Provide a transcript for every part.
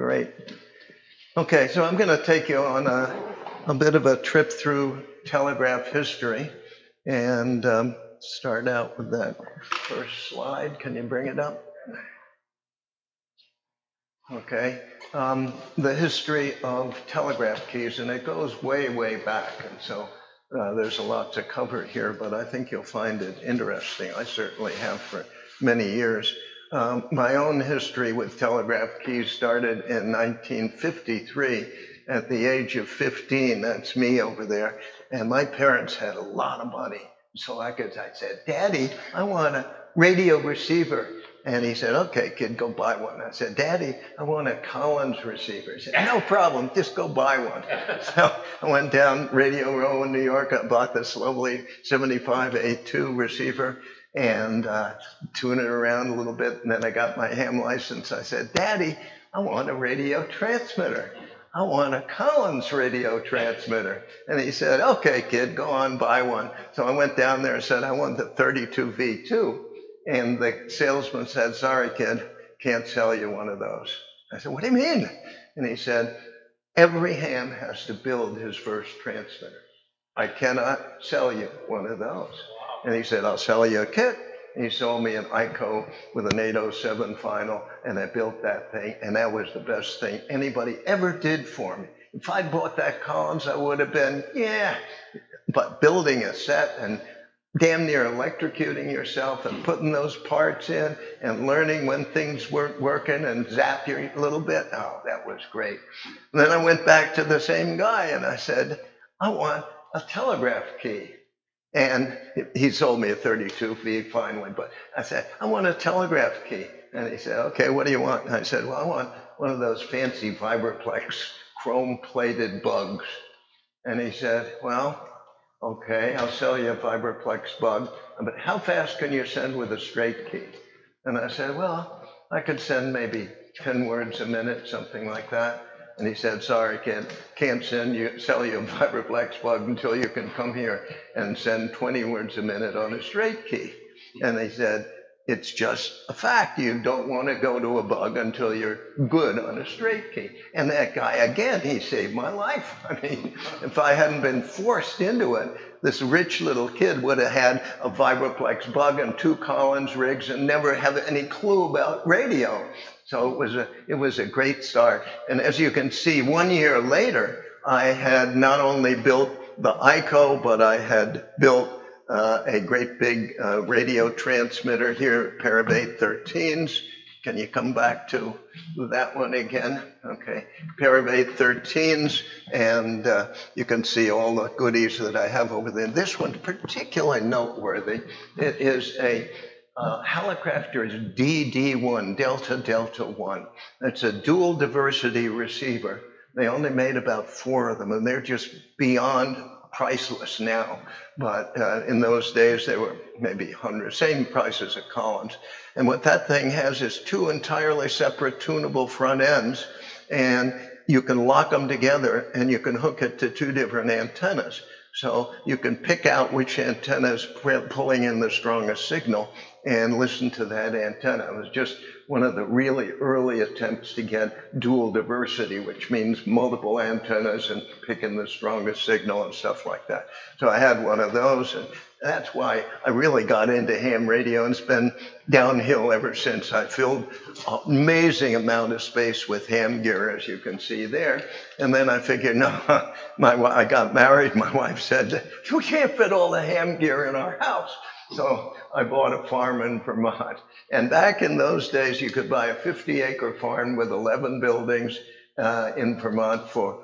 Great. Okay, so I'm going to take you on a, a bit of a trip through telegraph history and um, start out with that first slide. Can you bring it up? Okay, um, the history of telegraph keys, and it goes way, way back, and so uh, there's a lot to cover here, but I think you'll find it interesting. I certainly have for many years. Um, my own history with telegraph keys started in 1953 at the age of 15. That's me over there. And my parents had a lot of money. So I could, I said, Daddy, I want a radio receiver. And he said, okay, kid, go buy one. I said, Daddy, I want a Collins receiver. He said, no problem, just go buy one. so I went down Radio Row in New York. I bought this lovely 75A2 receiver and uh, tune it around a little bit. And then I got my ham license. I said, Daddy, I want a radio transmitter. I want a Collins radio transmitter. And he said, okay, kid, go on, buy one. So I went down there and said, I want the 32V2. And the salesman said, sorry, kid, can't sell you one of those. I said, what do you mean? And he said, every ham has to build his first transmitter. I cannot sell you one of those. And he said, I'll sell you a kit. And he sold me an Eico with an 807 final, and I built that thing, and that was the best thing anybody ever did for me. If I'd bought that Collins, I would have been, yeah. But building a set and damn near electrocuting yourself and putting those parts in and learning when things weren't working and zap you a little bit, oh, that was great. And then I went back to the same guy and I said, I want a telegraph key. And he sold me a 32V finally, but I said, I want a telegraph key. And he said, okay, what do you want? And I said, well, I want one of those fancy Vibroplex chrome plated bugs. And he said, well, okay, I'll sell you a Vibroplex bug, but how fast can you send with a straight key? And I said, well, I could send maybe 10 words a minute, something like that. And he said, sorry, can't, can't send you, sell you a Vibroplex bug until you can come here and send 20 words a minute on a straight key. And they said, it's just a fact. You don't want to go to a bug until you're good on a straight key. And that guy, again, he saved my life. I mean, if I hadn't been forced into it, this rich little kid would have had a Vibroplex bug and two Collins rigs and never have any clue about radio. So it was a, it was a great start. And as you can see, one year later, I had not only built the Eico, but I had built uh, a great big uh, radio transmitter here, of 813s. Can you come back to that one again? Okay, of 813s, and uh, you can see all the goodies that I have over there. This one particularly noteworthy. It is a uh, Hallicrafters DD1, Delta Delta 1. It's a dual diversity receiver. They only made about four of them, and they're just beyond priceless now. But uh, in those days, they were maybe 100, same price as a Collins. And what that thing has is two entirely separate tunable front ends, and you can lock them together and you can hook it to two different antennas. So you can pick out which antenna is pulling in the strongest signal and listen to that antenna. It was just one of the really early attempts to get dual diversity, which means multiple antennas and picking the strongest signal and stuff like that. So I had one of those, and that's why I really got into ham radio, and it's been downhill ever since. I filled an amazing amount of space with ham gear, as you can see there. And then I figured, no, my, I got married. My wife said, you can't fit all the ham gear in our house. So I bought a farm in Vermont. And back in those days, you could buy a 50 acre farm with 11 buildings uh, in Vermont for,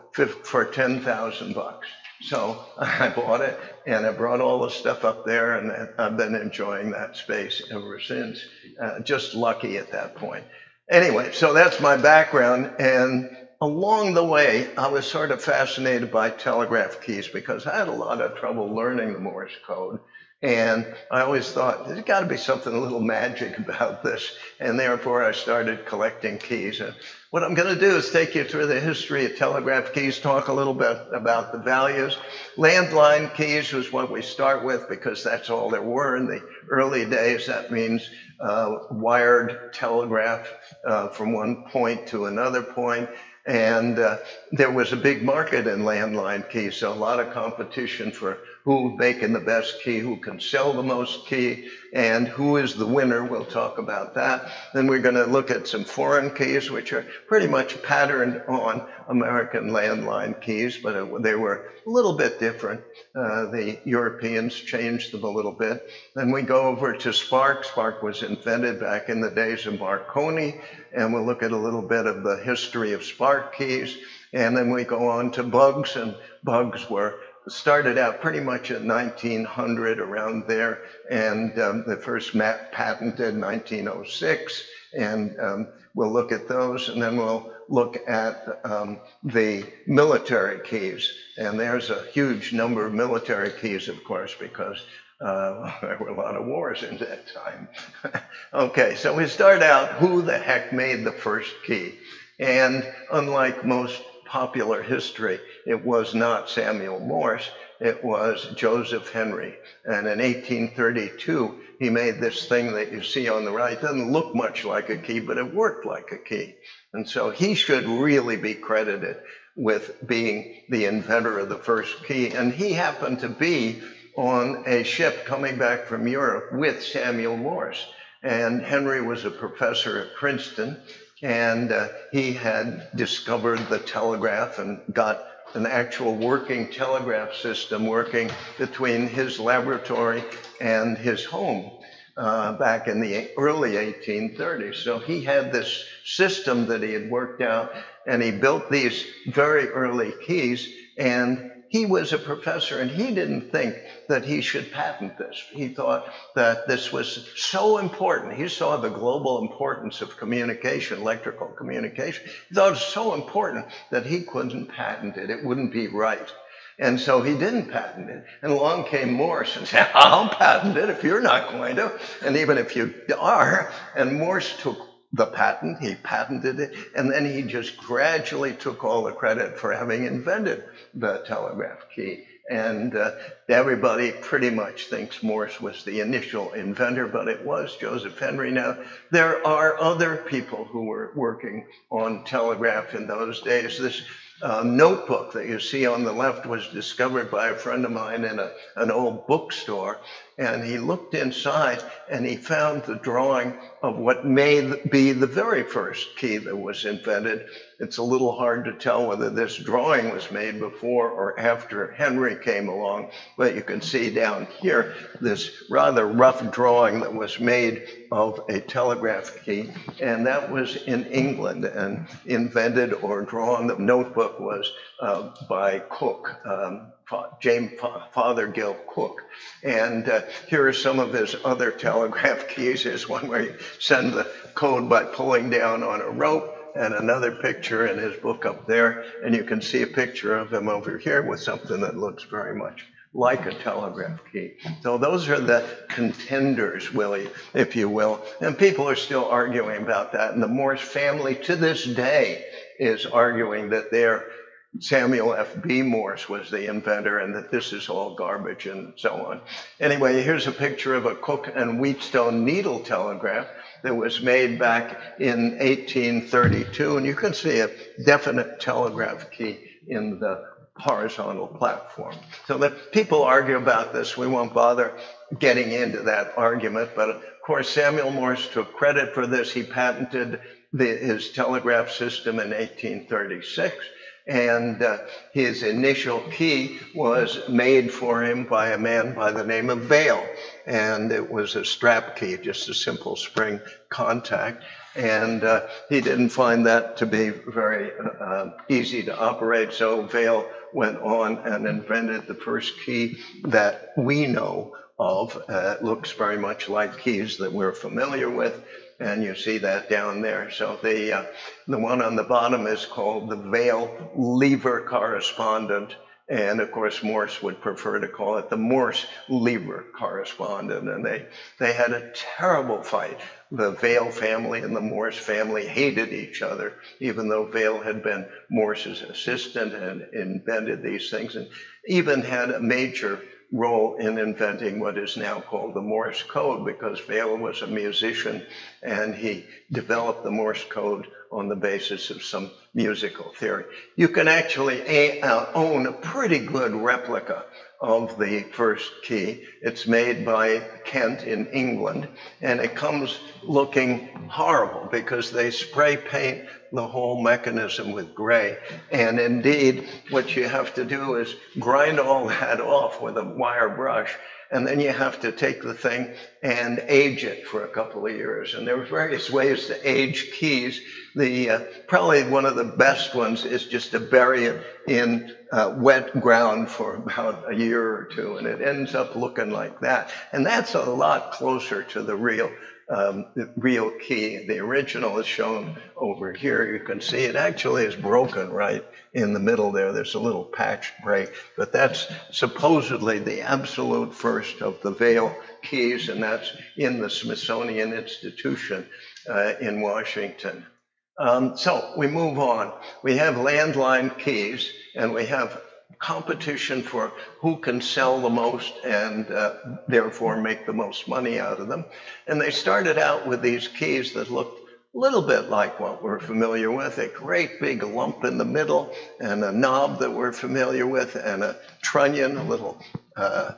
for 10,000 bucks. So I bought it and I brought all the stuff up there and I've been enjoying that space ever since. Uh, just lucky at that point. Anyway, so that's my background. And along the way, I was sort of fascinated by telegraph keys because I had a lot of trouble learning the Morse code. And I always thought, there's got to be something a little magic about this. And therefore, I started collecting keys. And What I'm going to do is take you through the history of telegraph keys, talk a little bit about the values. Landline keys was what we start with because that's all there were in the early days. That means uh, wired telegraph uh, from one point to another point. And uh, there was a big market in landline keys, so a lot of competition for who's making the best key, who can sell the most key, and who is the winner. We'll talk about that. Then we're going to look at some foreign keys, which are pretty much patterned on American landline keys, but it, they were a little bit different. Uh, the Europeans changed them a little bit. Then we go over to Spark. Spark was invented back in the days of Marconi, and we'll look at a little bit of the history of Spark keys. And then we go on to bugs, and bugs were started out pretty much at 1900 around there, and um, the first map patented 1906, and um, we'll look at those, and then we'll look at um, the military keys, and there's a huge number of military keys, of course, because uh, there were a lot of wars in that time. okay, so we start out who the heck made the first key? And unlike most popular history, it was not Samuel Morse, it was Joseph Henry. And in 1832, he made this thing that you see on the right. It doesn't look much like a key, but it worked like a key. And so he should really be credited with being the inventor of the first key. And he happened to be on a ship coming back from Europe with Samuel Morse. And Henry was a professor at Princeton, and uh, he had discovered the telegraph and got an actual working telegraph system working between his laboratory and his home uh, back in the early 1830s. So he had this system that he had worked out, and he built these very early keys, and he was a professor and he didn't think that he should patent this. He thought that this was so important. He saw the global importance of communication, electrical communication. He thought it was so important that he couldn't patent it. It wouldn't be right. And so he didn't patent it. And along came Morse and said, I'll patent it if you're not going to. And even if you are. And Morse took the patent, he patented it, and then he just gradually took all the credit for having invented the telegraph key. And uh, everybody pretty much thinks Morse was the initial inventor, but it was Joseph Henry. Now, there are other people who were working on telegraph in those days. This uh, notebook that you see on the left was discovered by a friend of mine in a, an old bookstore. And he looked inside and he found the drawing of what may be the very first key that was invented. It's a little hard to tell whether this drawing was made before or after Henry came along, but you can see down here this rather rough drawing that was made of a telegraph key, and that was in England and invented or drawn. The notebook was uh, by Cooke. Um, James Fothergill Cooke. And uh, here are some of his other telegraph keys. Here's one where you send the code by pulling down on a rope and another picture in his book up there. And you can see a picture of him over here with something that looks very much like a telegraph key. So those are the contenders, Willie, if you will. And people are still arguing about that. And the Morse family to this day is arguing that they're Samuel F.B. Morse was the inventor and that this is all garbage and so on. Anyway, here's a picture of a Cooke and Wheatstone needle telegraph that was made back in 1832. And you can see a definite telegraph key in the horizontal platform. So that people argue about this. We won't bother getting into that argument. But of course, Samuel Morse took credit for this. He patented the, his telegraph system in 1836 and uh, his initial key was made for him by a man by the name of Vail. And it was a strap key, just a simple spring contact. And uh, he didn't find that to be very uh, easy to operate, so Vail went on and invented the first key that we know of. Uh, it looks very much like keys that we're familiar with and you see that down there. So the uh, the one on the bottom is called the Vail Lever Correspondent, And of course, Morse would prefer to call it the Morse Lever correspondent. And they, they had a terrible fight. The Vail family and the Morse family hated each other, even though Vail had been Morse's assistant and invented these things and even had a major role in inventing what is now called the Morse code because Vail was a musician and he developed the Morse code on the basis of some musical theory. You can actually uh, own a pretty good replica of the first key. It's made by Kent in England, and it comes looking horrible because they spray paint the whole mechanism with gray. And indeed, what you have to do is grind all that off with a wire brush and then you have to take the thing and age it for a couple of years. And there are various ways to age keys. The uh, probably one of the best ones is just to bury it in uh, wet ground for about a year or two, and it ends up looking like that. And that's a lot closer to the real um, the real key. The original is shown over here. You can see it actually is broken right in the middle there. There's a little patch break, but that's supposedly the absolute first of the Vail keys, and that's in the Smithsonian Institution uh, in Washington. Um, so we move on. We have landline keys, and we have competition for who can sell the most and uh, therefore make the most money out of them. And they started out with these keys that looked a little bit like what we're familiar with a great big lump in the middle, and a knob that we're familiar with, and a trunnion, a little uh,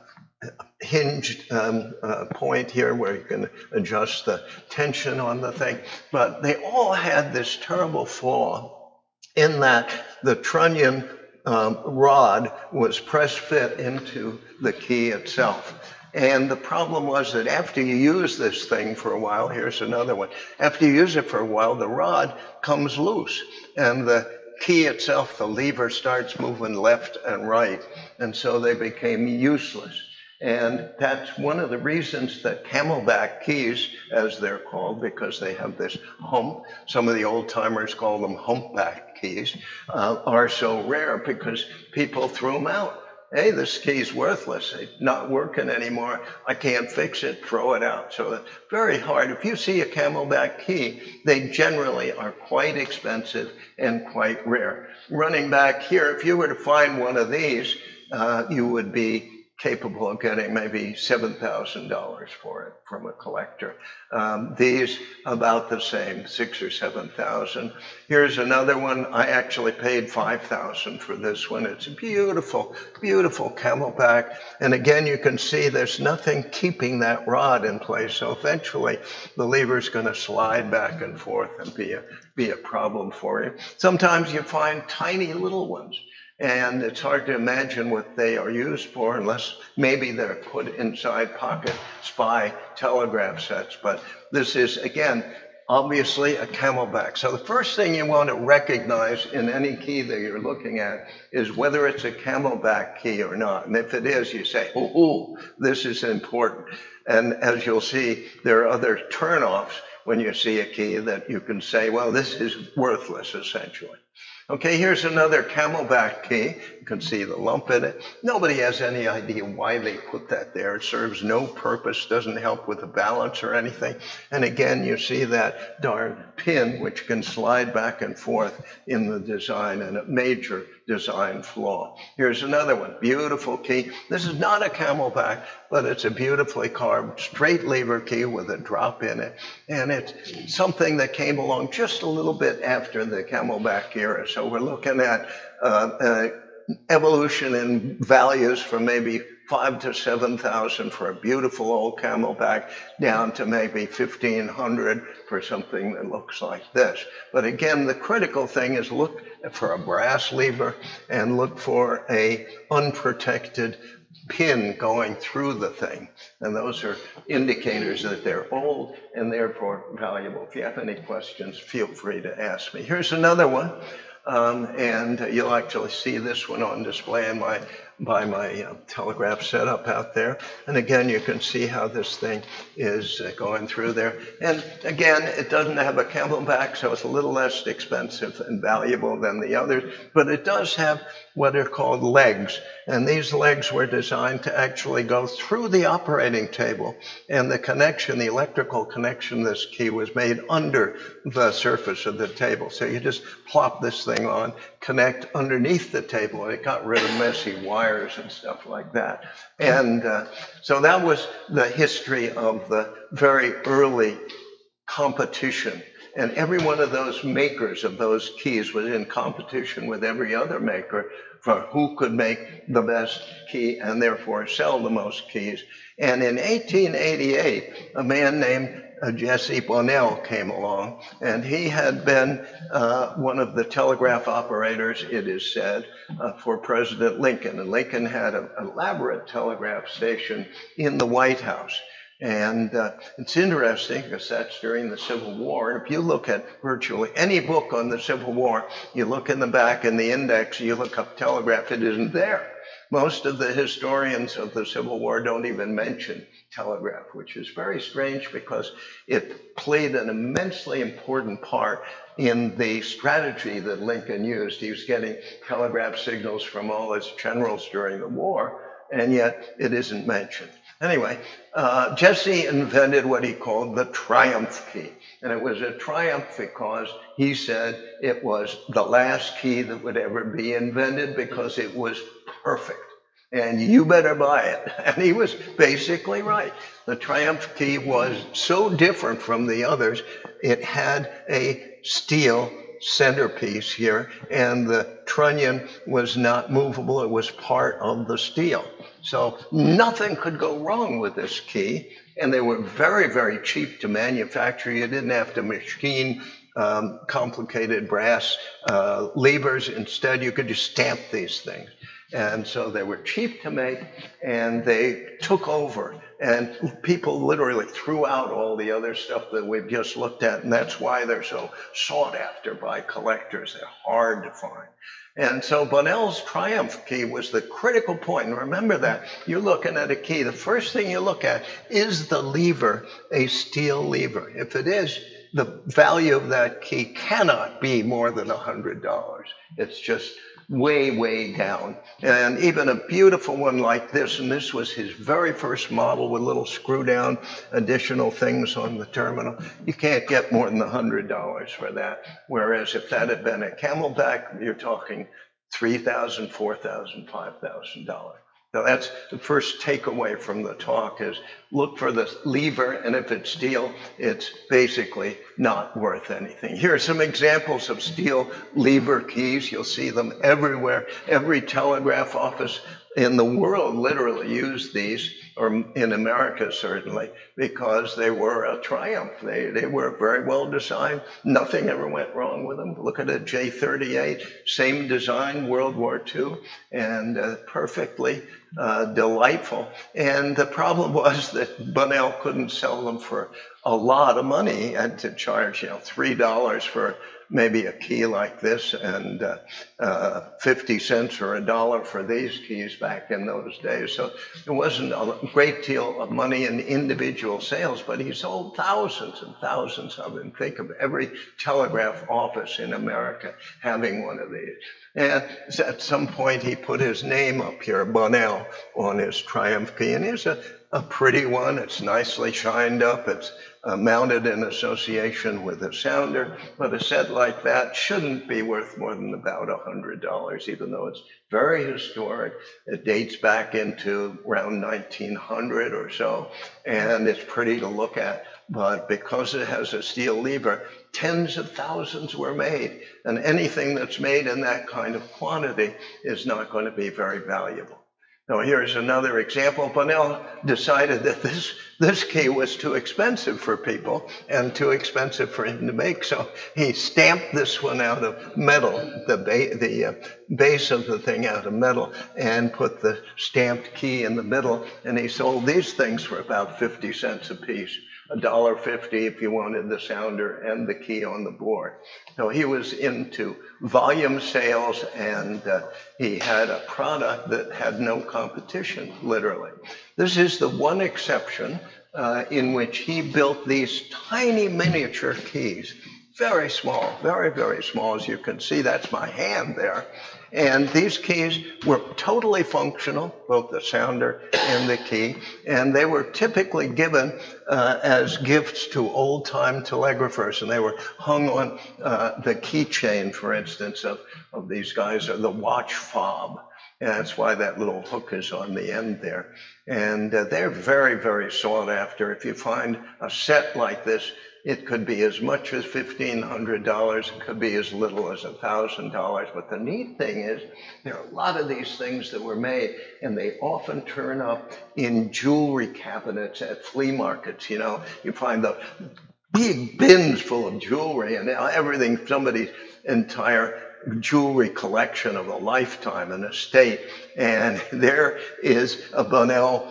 hinged um, uh, point here where you can adjust the tension on the thing. But they all had this terrible flaw in that the trunnion um, rod was press fit into the key itself. And the problem was that after you use this thing for a while, here's another one. After you use it for a while, the rod comes loose and the key itself, the lever starts moving left and right. And so they became useless. And that's one of the reasons that camelback keys, as they're called, because they have this hump, some of the old timers call them humpback keys, uh, are so rare because people threw them out. Hey, this key's worthless. It's not working anymore. I can't fix it. Throw it out. So it's very hard. If you see a camelback key, they generally are quite expensive and quite rare. Running back here, if you were to find one of these, uh, you would be capable of getting maybe $7,000 for it from a collector. Um, these about the same, six or 7,000. Here's another one. I actually paid 5,000 for this one. It's a beautiful, beautiful camelback. And again, you can see there's nothing keeping that rod in place. So eventually the lever's going to slide back and forth and be a, be a problem for you. Sometimes you find tiny little ones and it's hard to imagine what they are used for unless maybe they're put inside pocket spy telegraph sets. But this is, again, obviously a camelback. So the first thing you want to recognize in any key that you're looking at is whether it's a camelback key or not. And if it is, you say, oh, this is important. And as you'll see, there are other turnoffs when you see a key that you can say, well, this is worthless, essentially. Okay, here's another camelback key. Can see the lump in it. Nobody has any idea why they put that there. It serves no purpose, doesn't help with the balance or anything. And again, you see that darn pin, which can slide back and forth in the design and a major design flaw. Here's another one, beautiful key. This is not a camelback, but it's a beautifully carved straight lever key with a drop in it. And it's something that came along just a little bit after the camelback era. So we're looking at uh, uh, evolution in values from maybe five to 7,000 for a beautiful old camelback down to maybe 1,500 for something that looks like this. But again, the critical thing is look for a brass lever and look for a unprotected pin going through the thing. And those are indicators that they're old and therefore valuable. If you have any questions, feel free to ask me. Here's another one. Um, and you'll actually see this one on display in my by my uh, telegraph setup out there. And again, you can see how this thing is uh, going through there. And again, it doesn't have a camelback, so it's a little less expensive and valuable than the others, but it does have what are called legs. And these legs were designed to actually go through the operating table. And the connection, the electrical connection, this key was made under the surface of the table. So you just plop this thing on, connect underneath the table, and it got rid of messy wires and stuff like that. And uh, so that was the history of the very early competition. And every one of those makers of those keys was in competition with every other maker for who could make the best key and therefore sell the most keys. And in 1888, a man named uh, Jesse Bunnell came along, and he had been uh, one of the telegraph operators, it is said, uh, for President Lincoln. And Lincoln had an elaborate telegraph station in the White House. And uh, it's interesting because that's during the Civil War. And if you look at virtually any book on the Civil War, you look in the back in the index, you look up telegraph, it isn't there. Most of the historians of the Civil War don't even mention telegraph, which is very strange because it played an immensely important part in the strategy that Lincoln used. He was getting telegraph signals from all his generals during the war, and yet it isn't mentioned. Anyway, uh, Jesse invented what he called the triumph key. And it was a triumph because he said it was the last key that would ever be invented because it was perfect. And you better buy it. And he was basically right. The Triumph key was so different from the others. It had a steel centerpiece here, and the trunnion was not movable. It was part of the steel. So nothing could go wrong with this key. And they were very, very cheap to manufacture. You didn't have to machine um, complicated brass uh, levers. Instead, you could just stamp these things. And so they were cheap to make and they took over. And people literally threw out all the other stuff that we've just looked at. And that's why they're so sought after by collectors. They're hard to find. And so Bunnell's Triumph key was the critical point. And remember that you're looking at a key. The first thing you look at is the lever a steel lever? If it is, the value of that key cannot be more than $100. It's just way, way down. And even a beautiful one like this, and this was his very first model with little screw down additional things on the terminal, you can't get more than $100 for that. Whereas if that had been a camelback, you're talking $3,000, $4,000, $5,000. So that's the first takeaway from the talk is look for the lever, and if it's steel, it's basically not worth anything. Here are some examples of steel lever keys. You'll see them everywhere. Every telegraph office in the world literally used these, or in America certainly, because they were a triumph. They, they were very well designed. Nothing ever went wrong with them. Look at a J38, same design, World War II, and uh, perfectly uh, delightful. And the problem was that Bunnell couldn't sell them for a lot of money. Had to charge, you know, $3 for maybe a key like this and uh, uh, 50 cents or a dollar for these keys back in those days. So it wasn't a great deal of money in individual sales, but he sold thousands and thousands of them. Think of every telegraph office in America having one of these. And at some point, he put his name up here, Bunnell, on his Triumph key. And here's a, a pretty one. It's nicely shined up. It's uh, mounted in association with a sounder. But a set like that shouldn't be worth more than about $100, even though it's very historic. It dates back into around 1900 or so, and it's pretty to look at. But because it has a steel lever, tens of thousands were made. And anything that's made in that kind of quantity is not going to be very valuable. Now, here's another example. Bunnell decided that this, this key was too expensive for people and too expensive for him to make. So he stamped this one out of metal, the, ba- the uh, base of the thing out of metal, and put the stamped key in the middle. And he sold these things for about 50 cents a piece. $1.50 if you wanted the sounder and the key on the board. So he was into volume sales and uh, he had a product that had no competition, literally. This is the one exception uh, in which he built these tiny miniature keys, very small, very, very small. As you can see, that's my hand there. And these keys were totally functional, both the sounder and the key, and they were typically given uh, as gifts to old time telegraphers, and they were hung on uh, the keychain, for instance, of, of these guys, or the watch fob. And that's why that little hook is on the end there. And uh, they're very, very sought after. If you find a set like this, it could be as much as $1,500. It could be as little as $1,000. But the neat thing is, there are a lot of these things that were made, and they often turn up in jewelry cabinets at flea markets. You know, you find the big bins full of jewelry and everything, somebody's entire jewelry collection of a lifetime, an estate. And there is a Bunnell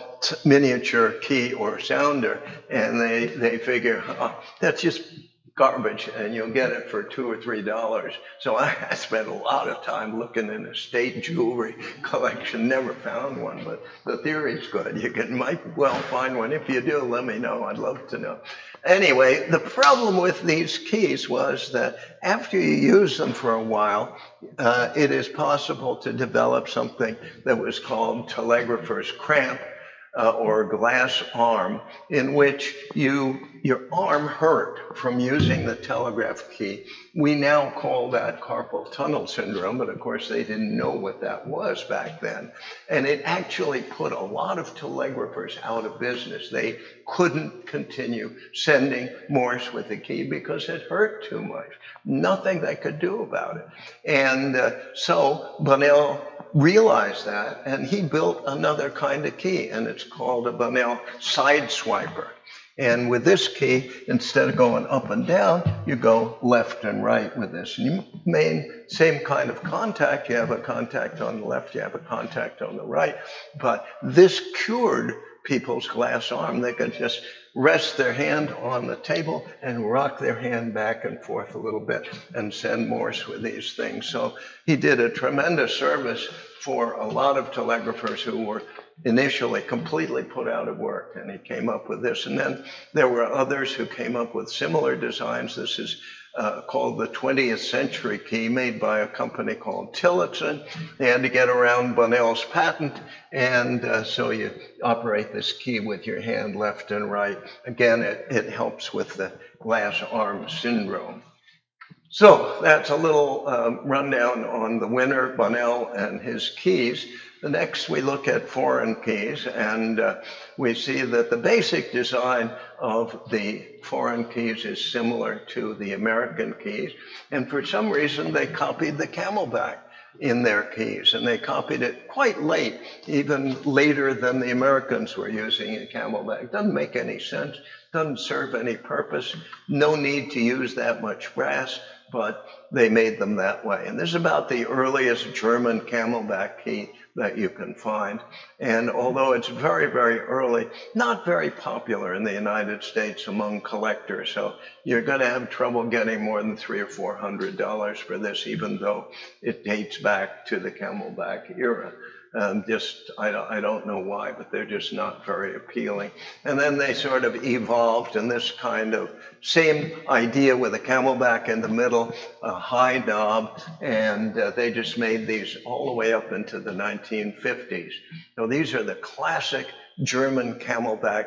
miniature key or sounder, and they, they figure oh, that's just garbage and you'll get it for two or three dollars. So I, I spent a lot of time looking in estate jewelry collection, never found one, but the theory's good. You can might well find one. If you do, let me know. I'd love to know. Anyway, the problem with these keys was that after you use them for a while, uh, it is possible to develop something that was called telegrapher's cramp uh, or glass arm in which you your arm hurt from using the telegraph key. We now call that carpal tunnel syndrome, but of course they didn't know what that was back then. And it actually put a lot of telegraphers out of business. They couldn't continue sending Morse with the key because it hurt too much. Nothing they could do about it. And uh, so Bunnell realized that and he built another kind of key and it's called a Bunnell side swiper. And with this key, instead of going up and down, you go left and right with this. And you main same kind of contact. You have a contact on the left, you have a contact on the right. But this cured people's glass arm. They could just rest their hand on the table and rock their hand back and forth a little bit and send Morse with these things. So he did a tremendous service for a lot of telegraphers who were initially completely put out of work, and he came up with this. And then there were others who came up with similar designs. This is uh, called the 20th Century Key, made by a company called Tillotson. They had to get around Bunnell's patent, and uh, so you operate this key with your hand left and right. Again, it, it helps with the glass arm syndrome. So that's a little um, rundown on the winner, Bunnell, and his keys. The next, we look at foreign keys, and uh, we see that the basic design of the foreign keys is similar to the American keys. And for some reason, they copied the camelback in their keys, and they copied it quite late, even later than the Americans were using a camelback. Doesn't make any sense, doesn't serve any purpose, no need to use that much brass but they made them that way. And this is about the earliest German camelback key that you can find. And although it's very, very early, not very popular in the United States among collectors. So you're going to have trouble getting more than three or four hundred dollars for this, even though it dates back to the camelback era. Um, just, I don't, I don't know why, but they're just not very appealing. And then they sort of evolved in this kind of same idea with a camelback in the middle, a high knob, and uh, they just made these all the way up into the 1950s. So these are the classic German camelback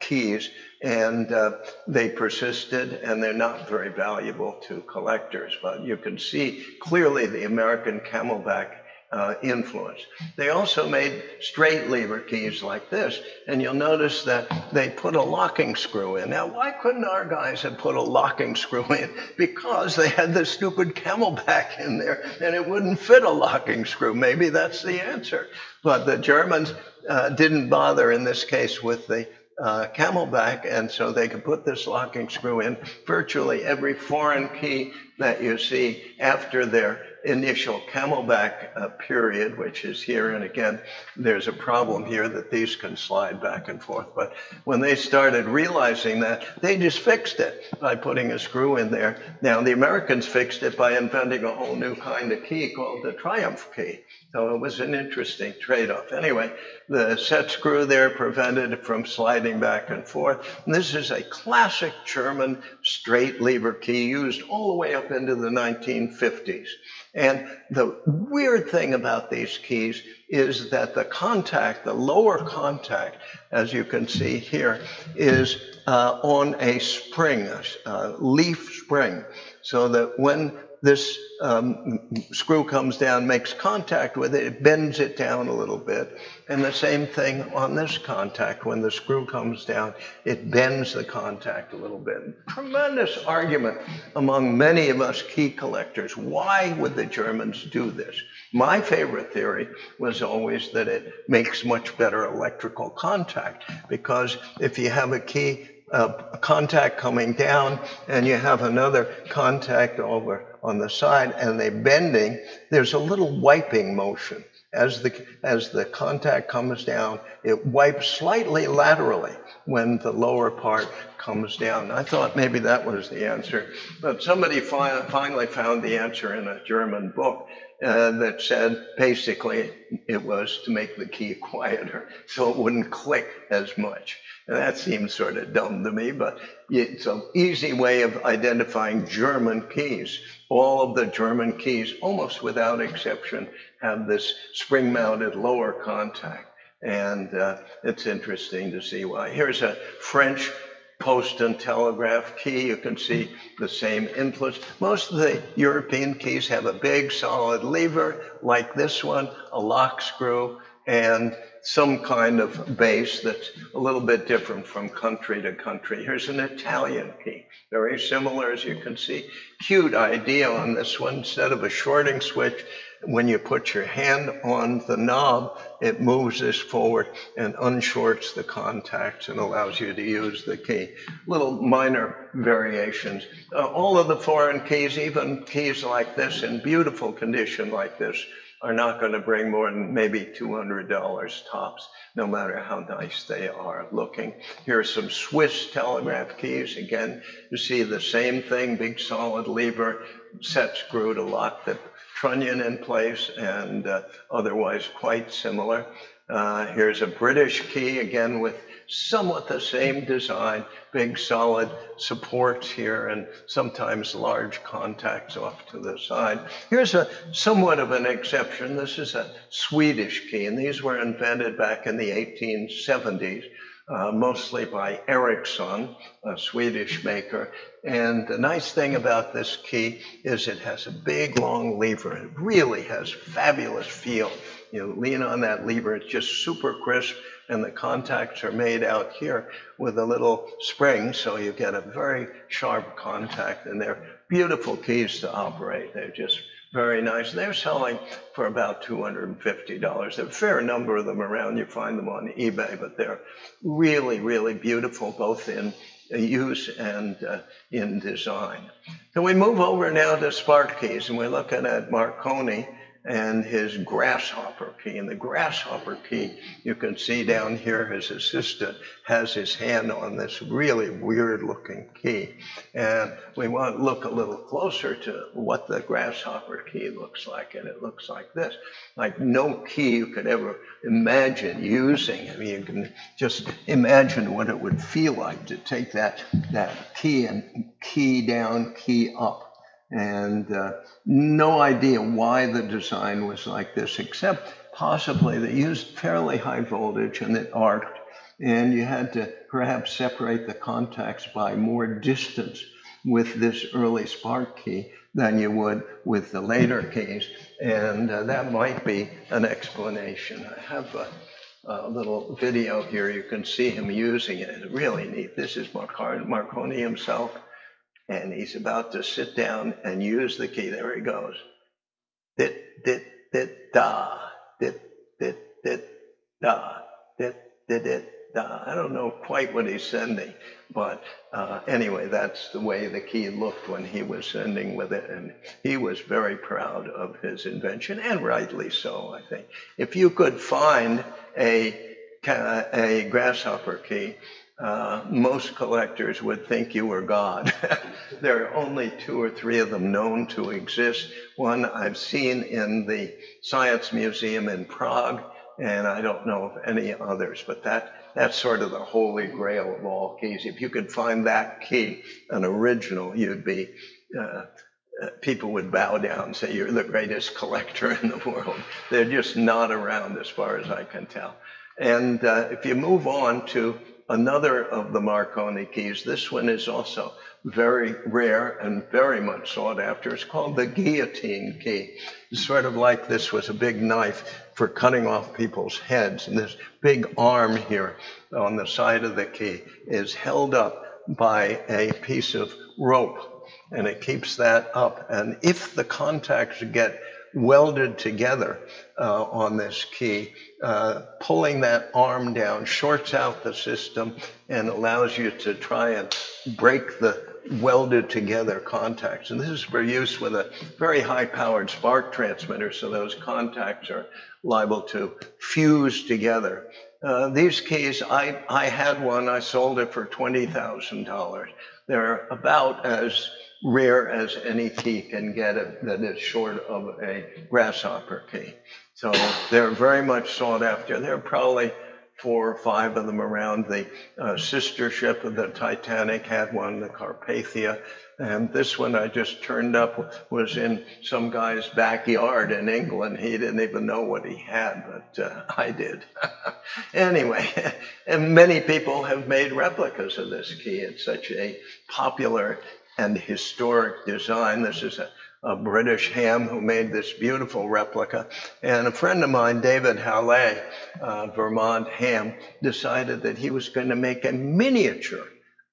keys, and uh, they persisted, and they're not very valuable to collectors. But you can see clearly the American camelback uh, influence. They also made straight lever keys like this, and you'll notice that they put a locking screw in. Now, why couldn't our guys have put a locking screw in? Because they had the stupid camelback in there, and it wouldn't fit a locking screw. Maybe that's the answer. But the Germans uh, didn't bother in this case with the uh, camelback, and so they could put this locking screw in virtually every foreign key that you see after their initial camelback uh, period, which is here. And again, there's a problem here that these can slide back and forth. But when they started realizing that, they just fixed it by putting a screw in there. Now, the Americans fixed it by inventing a whole new kind of key called the Triumph key. So it was an interesting trade off. Anyway, the set screw there prevented it from sliding back and forth. And this is a classic German straight lever key used all the way up into the 1950s. And the weird thing about these keys is that the contact, the lower contact, as you can see here, is uh, on a spring, a leaf spring, so that when this um, screw comes down, makes contact with it, it bends it down a little bit. And the same thing on this contact. When the screw comes down, it bends the contact a little bit. Tremendous argument among many of us key collectors. Why would the Germans do this? My favorite theory was always that it makes much better electrical contact because if you have a key a contact coming down and you have another contact over on the side and they're bending, there's a little wiping motion. As the, as the contact comes down, it wipes slightly laterally when the lower part comes down. I thought maybe that was the answer, but somebody fi- finally found the answer in a German book uh, that said basically it was to make the key quieter so it wouldn't click as much. And that seems sort of dumb to me, but it's an easy way of identifying German keys. All of the German keys, almost without exception, have this spring mounted lower contact. And uh, it's interesting to see why. Here's a French post and telegraph key. You can see the same influence. Most of the European keys have a big solid lever like this one, a lock screw, and some kind of base that's a little bit different from country to country. Here's an Italian key, very similar as you can see. Cute idea on this one. Instead of a shorting switch, when you put your hand on the knob, it moves this forward and unshorts the contacts and allows you to use the key. Little minor variations. Uh, all of the foreign keys, even keys like this in beautiful condition like this, are not going to bring more than maybe $200 tops, no matter how nice they are looking. Here are some Swiss telegraph keys. Again, you see the same thing, big solid lever, set screw to lock the trunnion in place and uh, otherwise quite similar. Uh, here's a British key, again with somewhat the same design, big solid supports here and sometimes large contacts off to the side. Here's a somewhat of an exception. This is a Swedish key, and these were invented back in the 1870s. Uh, mostly by Ericsson, a Swedish maker. And the nice thing about this key is it has a big long lever. It really has fabulous feel. You lean on that lever, it's just super crisp and the contacts are made out here with a little spring, so you get a very sharp contact, and they're beautiful keys to operate. They're just very nice. They're selling for about $250. There's a fair number of them around. You find them on eBay, but they're really, really beautiful, both in use and uh, in design. So we move over now to spark keys, and we're looking at Marconi and his grasshopper key. And the grasshopper key, you can see down here, his assistant has his hand on this really weird looking key. And we want to look a little closer to what the grasshopper key looks like. And it looks like this like no key you could ever imagine using. I mean, you can just imagine what it would feel like to take that, that key and key down, key up and uh, no idea why the design was like this, except possibly they used fairly high voltage and it arced, and you had to perhaps separate the contacts by more distance with this early spark key than you would with the later keys, and uh, that might be an explanation. I have a, a, little video here. You can see him using it. It's really neat. This is Marconi himself and he's about to sit down and use the key. There he goes. Dit, dit, dit, da, dit, dit, dit, da, dit, dit, dit, uh, I don't know quite what he's sending, but uh, anyway, that's the way the key looked when he was sending with it. And he was very proud of his invention, and rightly so, I think. If you could find a, a grasshopper key, uh, most collectors would think you were God. there are only two or three of them known to exist. One I've seen in the Science Museum in Prague, and I don't know of any others, but that that's sort of the holy grail of all keys. If you could find that key, an original, you'd be, uh, uh, people would bow down and say, You're the greatest collector in the world. They're just not around as far as I can tell. And uh, if you move on to another of the Marconi keys, this one is also very rare and very much sought after. It's called the guillotine key. It's sort of like this was a big knife for cutting off people's heads. And this big arm here on the side of the key is held up by a piece of rope and it keeps that up. And if the contacts get welded together uh, on this key, uh, pulling that arm down shorts out the system and allows you to try and break the welded together contacts. And this is for use with a very high powered spark transmitter, so those contacts are liable to fuse together. Uh, these keys, I, I had one, I sold it for $20,000. They're about as rare as any key can get it that is short of a grasshopper key. So they're very much sought after. There are probably four or five of them around. The uh, sister ship of the Titanic had one, the Carpathia. And this one I just turned up was in some guy's backyard in England. He didn't even know what he had, but uh, I did. anyway, and many people have made replicas of this key. It's such a popular and historic design. This is a a British ham who made this beautiful replica. And a friend of mine, David Halle, uh, Vermont ham, decided that he was going to make a miniature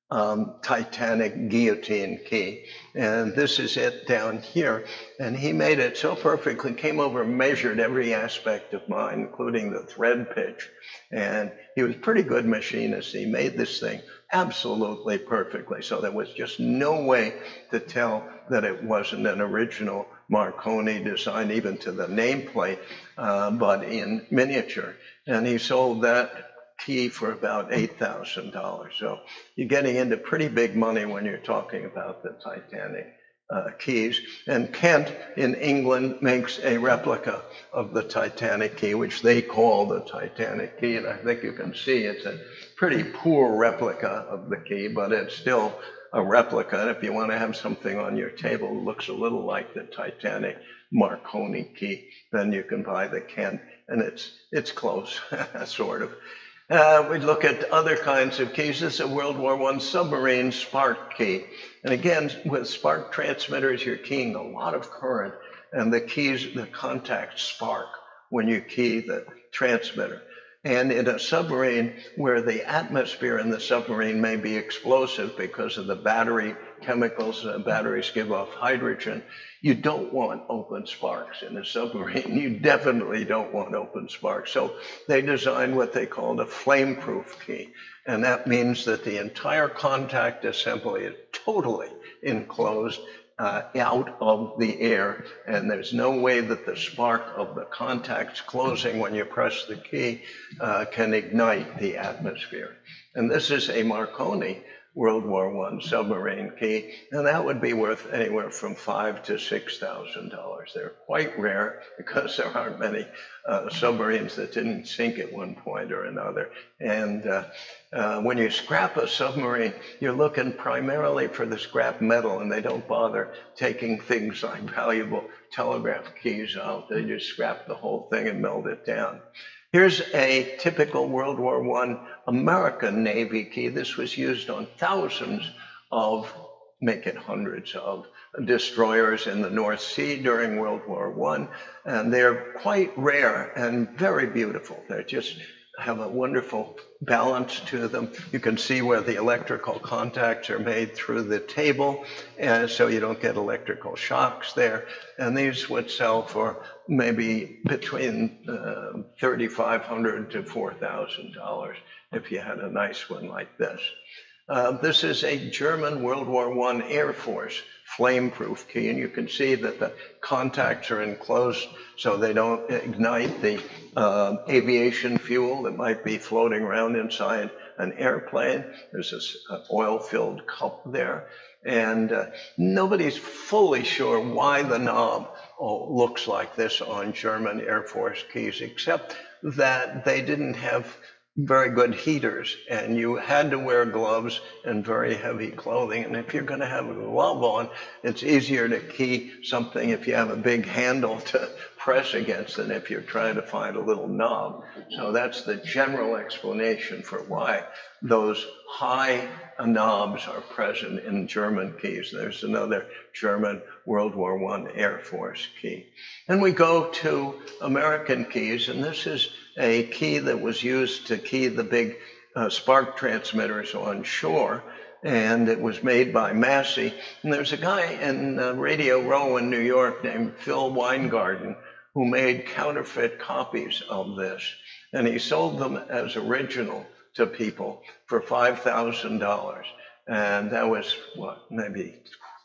um, Titanic guillotine key. And this is it down here. And he made it so perfectly, came over measured every aspect of mine, including the thread pitch. And he was a pretty good machinist. He made this thing absolutely perfectly. So there was just no way to tell that it wasn't an original Marconi design, even to the nameplate, uh, but in miniature. And he sold that key for about $8,000. So you're getting into pretty big money when you're talking about the Titanic uh, keys. And Kent in England makes a replica of the Titanic key, which they call the Titanic key. And I think you can see it's a pretty poor replica of the key, but it's still a replica. And if you want to have something on your table that looks a little like the Titanic Marconi key, then you can buy the Kent. And it's, it's close, sort of. Uh, we look at other kinds of is a World War I submarine spark key. And again, with spark transmitters, you're keying a lot of current, and the keys, the contacts spark when you key the transmitter. And in a submarine where the atmosphere in the submarine may be explosive because of the battery chemicals, uh, batteries give off hydrogen, you don't want open sparks in a submarine. You definitely don't want open sparks. So they designed what they called a flame-proof key. And that means that the entire contact assembly is totally enclosed uh, out of the air, and there's no way that the spark of the contacts closing when you press the key uh, can ignite the atmosphere. And this is a Marconi World War I submarine key, and that would be worth anywhere from five to six thousand dollars. They're quite rare because there aren't many uh, submarines that didn't sink at one point or another. And uh, uh, when you scrap a submarine, you're looking primarily for the scrap metal, and they don't bother taking things like valuable telegraph keys out. They just scrap the whole thing and melt it down. Here's a typical World War I American Navy key. This was used on thousands of, make it hundreds of, destroyers in the North Sea during World War I. And they're quite rare and very beautiful. They're just have a wonderful balance to them. You can see where the electrical contacts are made through the table, and so you don't get electrical shocks there. And these would sell for maybe between uh, 3,500 to $4,000. If you had a nice one like this. Uh, this is a German World War I Air Force flame-proof key, and you can see that the contacts are enclosed so they don't ignite the uh, aviation fuel that might be floating around inside an airplane. There's this uh, oil-filled cup there, and uh, nobody's fully sure why the knob oh, looks like this on German Air Force keys, except that they didn't have very good heaters and you had to wear gloves and very heavy clothing. And if you're going to have a glove on, it's easier to key something if you have a big handle to press against than if you're trying to find a little knob. So that's the general explanation for why those high knobs are present in German keys. There's another German World War I Air Force key. And we go to American keys, and this is a key that was used to key the big uh, spark transmitters on shore. And it was made by Massie. And there's a guy in uh, Radio Row in New York named Phil Weingarten who made counterfeit copies of this. And he sold them as original to people for $5,000. And that was, what, maybe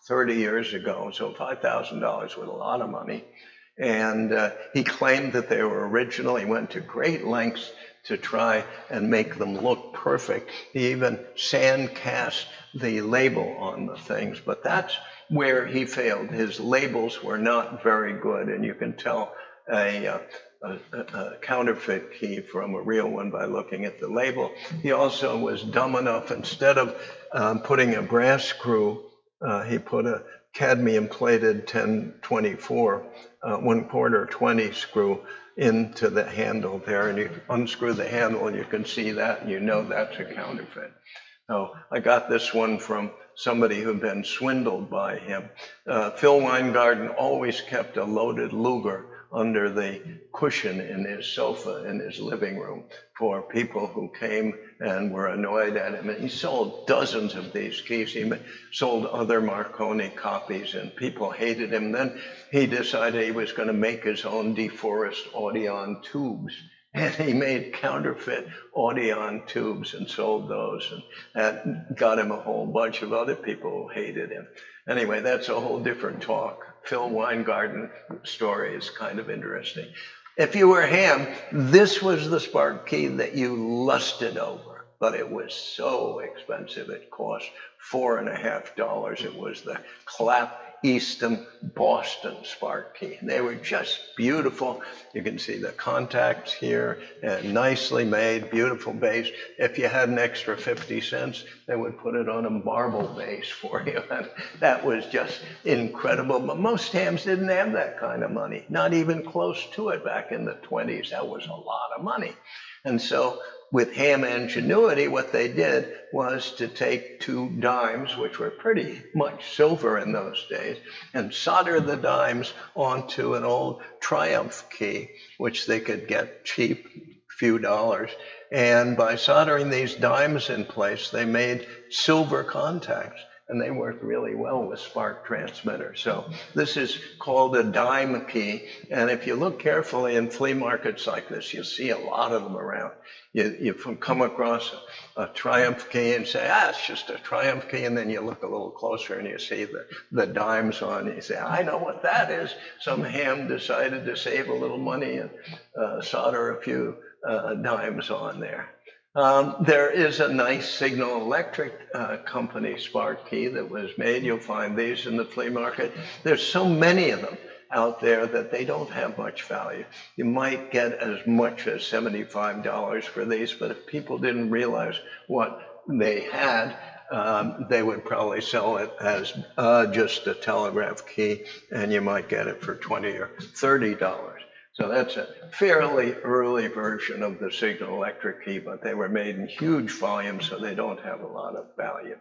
30 years ago. So $5,000 was a lot of money. And uh, he claimed that they were original. He went to great lengths to try and make them look perfect. He even sand cast the label on the things, but that's where he failed. His labels were not very good, and you can tell a, uh, a, a, counterfeit key from a real one by looking at the label. He also was dumb enough, instead of um, putting a brass screw, uh, he put a cadmium plated 1024 uh, one quarter 20 screw into the handle there and you unscrew the handle and you can see that and you know that's a counterfeit. So I got this one from somebody who'd been swindled by him. Uh, Phil Weingarten always kept a loaded Luger under the cushion in his sofa in his living room for people who came and were annoyed at him. And he sold dozens of these keys. He sold other Marconi copies, and people hated him. Then he decided he was going to make his own DeForest Audion tubes. And he made counterfeit Audion tubes and sold those. And that got him a whole bunch of other people who hated him. Anyway, that's a whole different talk. Phil Weingarten story is kind of interesting. If you were him, this was the spark key that you lusted over, but it was so expensive. It cost four and a half dollars. It was the Clapp Eastham Boston Sparky. They were just beautiful. You can see the contacts here, and nicely made, beautiful base. If you had an extra 50 cents, they would put it on a marble base for you. That was just incredible. But most hams didn't have that kind of money, not even close to it back in the 20s. That was a lot of money. And so with ham ingenuity, what they did was to take two dimes, which were pretty much silver in those days, and solder the dimes onto an old Triumph key, which they could get cheap, few dollars. And by soldering these dimes in place, they made silver contacts and they work really well with spark transmitters. So this is called a dime key. And if you look carefully in flea markets like this, you'll see a lot of them around. You, you come across a, a Triumph key and say, ah, it's just a Triumph key. And then you look a little closer and you see the, the dimes on it. You say, I know what that is. Some ham decided to save a little money and uh, solder a few uh, dimes on there. Um, there is a nice Signal Electric uh, Company spark key that was made. You'll find these in the flea market. There's so many of them out there that they don't have much value. You might get as much as $75 for these, but if people didn't realize what they had, um, they would probably sell it as uh, just a telegraph key, and you might get it for 20 or $30. So that's a fairly early version of the signal electric key, but they were made in huge volumes, so they don't have a lot of value.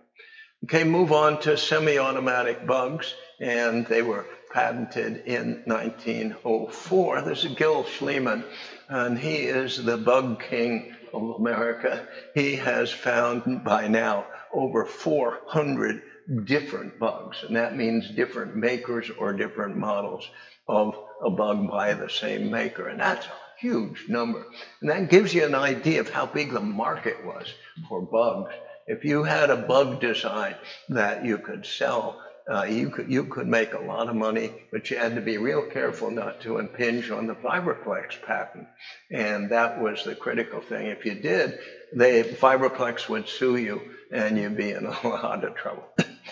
Okay, move on to semi-automatic bugs, and they were patented in 1904. This is Gil Schliemann, and he is the bug king of America. He has found by now over 400 different bugs, and that means different makers or different models of a bug by the same maker. And that's a huge number. And that gives you an idea of how big the market was for bugs. If you had a bug design that you could sell, uh, you could you could make a lot of money, but you had to be real careful not to impinge on the Vibroplex patent, and that was the critical thing. If you did, they Vibroplex would sue you, and you'd be in a lot of trouble.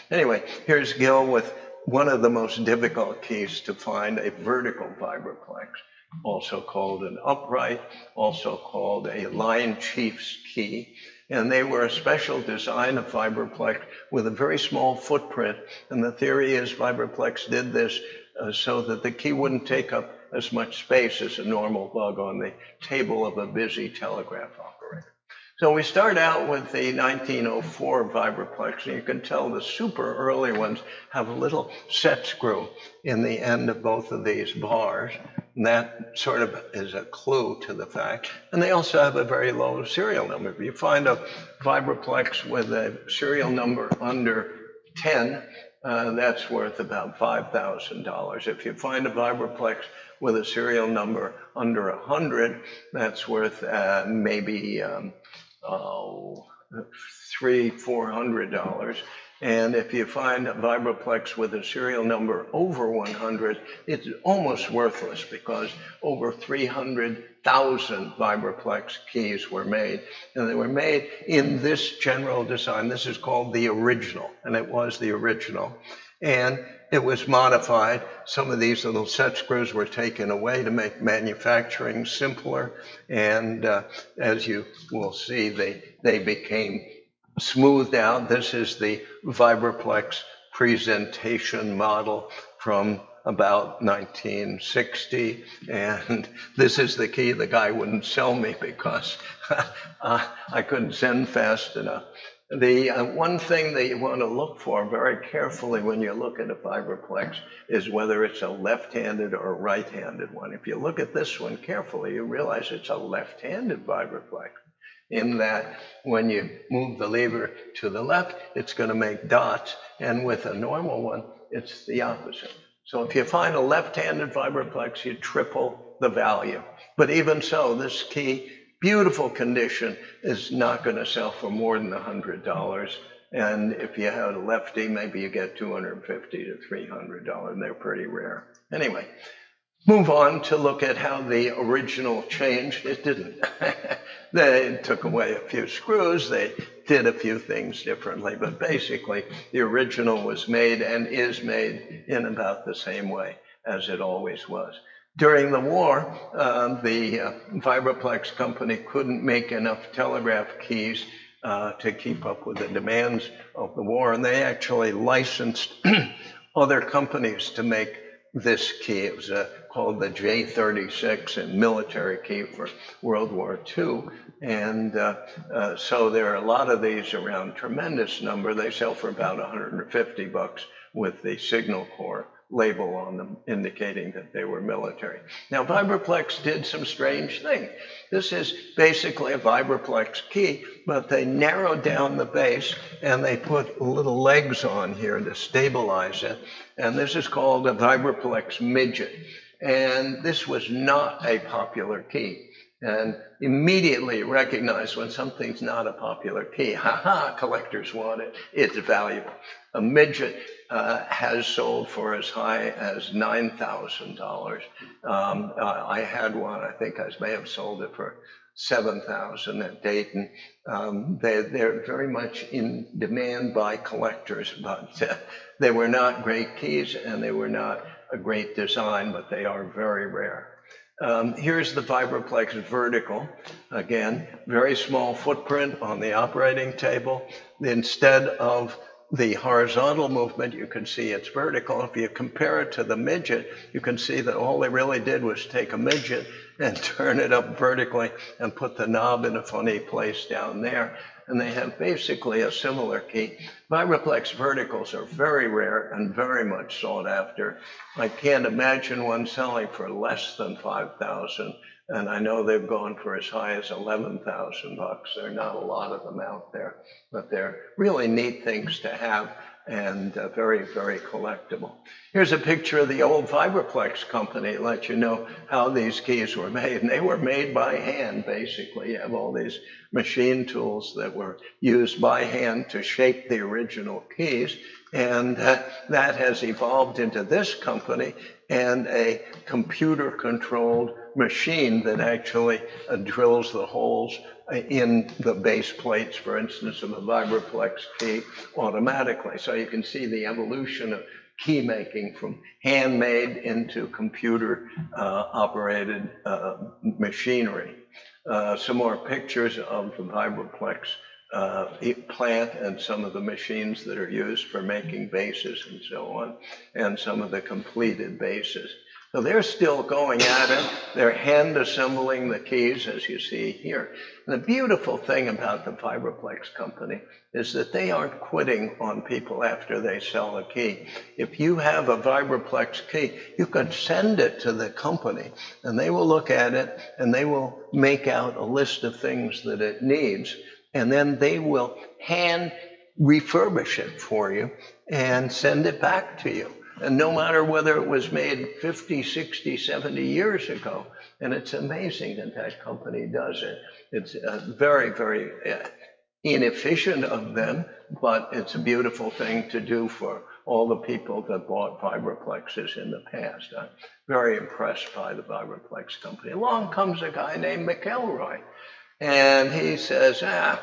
anyway, here's Gil with one of the most difficult keys to find a vertical Vibroplex, also called an upright, also called a line chief's key. And they were a special design of Vibroplex with a very small footprint. And the theory is Vibroplex did this uh, so that the key wouldn't take up as much space as a normal bug on the table of a busy telegraph operator. So we start out with the 1904 Vibroplex, and you can tell the super early ones have a little set screw in the end of both of these bars. And that sort of is a clue to the fact. And they also have a very low serial number. If you find a Vibroplex with a serial number under 10, uh, that's worth about $5,000. If you find a Vibroplex with a serial number under 100, that's worth uh, maybe um, oh, three, four hundred dollars. And if you find a Vibroplex with a serial number over 100, it's almost worthless because over 300,000 Vibroplex keys were made. And they were made in this general design. This is called the original, and it was the original. And it was modified. Some of these little set screws were taken away to make manufacturing simpler. And uh, as you will see, they, they became smoothed out. This is the Vibroplex presentation model from about 1960. And this is the key the guy wouldn't sell me because I couldn't send fast enough. The uh, one thing that you want to look for very carefully when you look at a Vibroplex is whether it's a left-handed or right-handed one. If you look at this one carefully, you realize it's a left-handed Vibroplex in that when you move the lever to the left, it's going to make dots, and with a normal one, it's the opposite. So if you find a left-handed Vibroplex, you triple the value. But even so, this key beautiful condition is not going to sell for more than $100. And if you have a lefty, maybe you get 250 to $300, and they're pretty rare. Anyway, move on to look at how the original changed. It didn't. they took away a few screws, they did a few things differently, but basically the original was made and is made in about the same way as it always was. During the war, uh, the uh, Vibroplex company couldn't make enough telegraph keys uh, to keep up with the demands of the war, and they actually licensed other companies to make this key. It was uh, called the J36, a military key for World War II. And uh, uh, so there are a lot of these around, tremendous number. They sell for about 150 bucks with the Signal Corps label on them indicating that they were military. Now, Vibroplex did some strange thing. This is basically a Vibroplex key, but they narrowed down the base and they put little legs on here to stabilize it. And this is called a Vibroplex midget. And this was not a popular key. And immediately recognize when something's not a popular key. Ha ha, collectors want it. It's valuable. A midget uh, has sold for as high as $9,000. Um, uh, I had one, I think I may have sold it for 7,000 at Dayton. Um, they, are very much in demand by collectors, but uh, they were not great keys and they were not a great design, but they are very rare. Um, here's the Vibroplex vertical. Again, very small footprint on the operating table. Instead of the horizontal movement, you can see it's vertical. If you compare it to the midget, you can see that all they really did was take a midget and turn it up vertically and put the knob in a funny place down there. And they have basically a similar key. Vibroplex verticals are very rare and very much sought after. I can't imagine one selling for less than 5,000 and I know they've gone for as high as 11,000 bucks. There are not a lot of them out there, but they're really neat things to have. And uh, very, very collectible. Here's a picture of the old Vibroplex company, let you know how these keys were made. And they were made by hand, basically. You have all these machine tools that were used by hand to shape the original keys. And uh, that has evolved into this company and a computer controlled machine that actually uh, drills the holes in the base plates, for instance, of a Vibroplex key automatically. So you can see the evolution of key making from handmade into computer uh, operated uh, machinery. Uh, some more pictures of the Vibroplex uh, plant and some of the machines that are used for making bases and so on, and some of the completed bases. So they're still going at it. They're hand assembling the keys, as you see here. And the beautiful thing about the Vibroplex company is that they aren't quitting on people after they sell a key. If you have a Vibroplex key, you can send it to the company and they will look at it and they will make out a list of things that it needs. And then they will hand refurbish it for you and send it back to you. And no matter whether it was made 50, 60, 70 years ago, and it's amazing that that company does it. It's uh, very, very uh, inefficient of them, but it's a beautiful thing to do for all the people that bought Vibroplexes in the past. I'm very impressed by the Vibroplex company. Along comes a guy named McElroy, and he says, ah,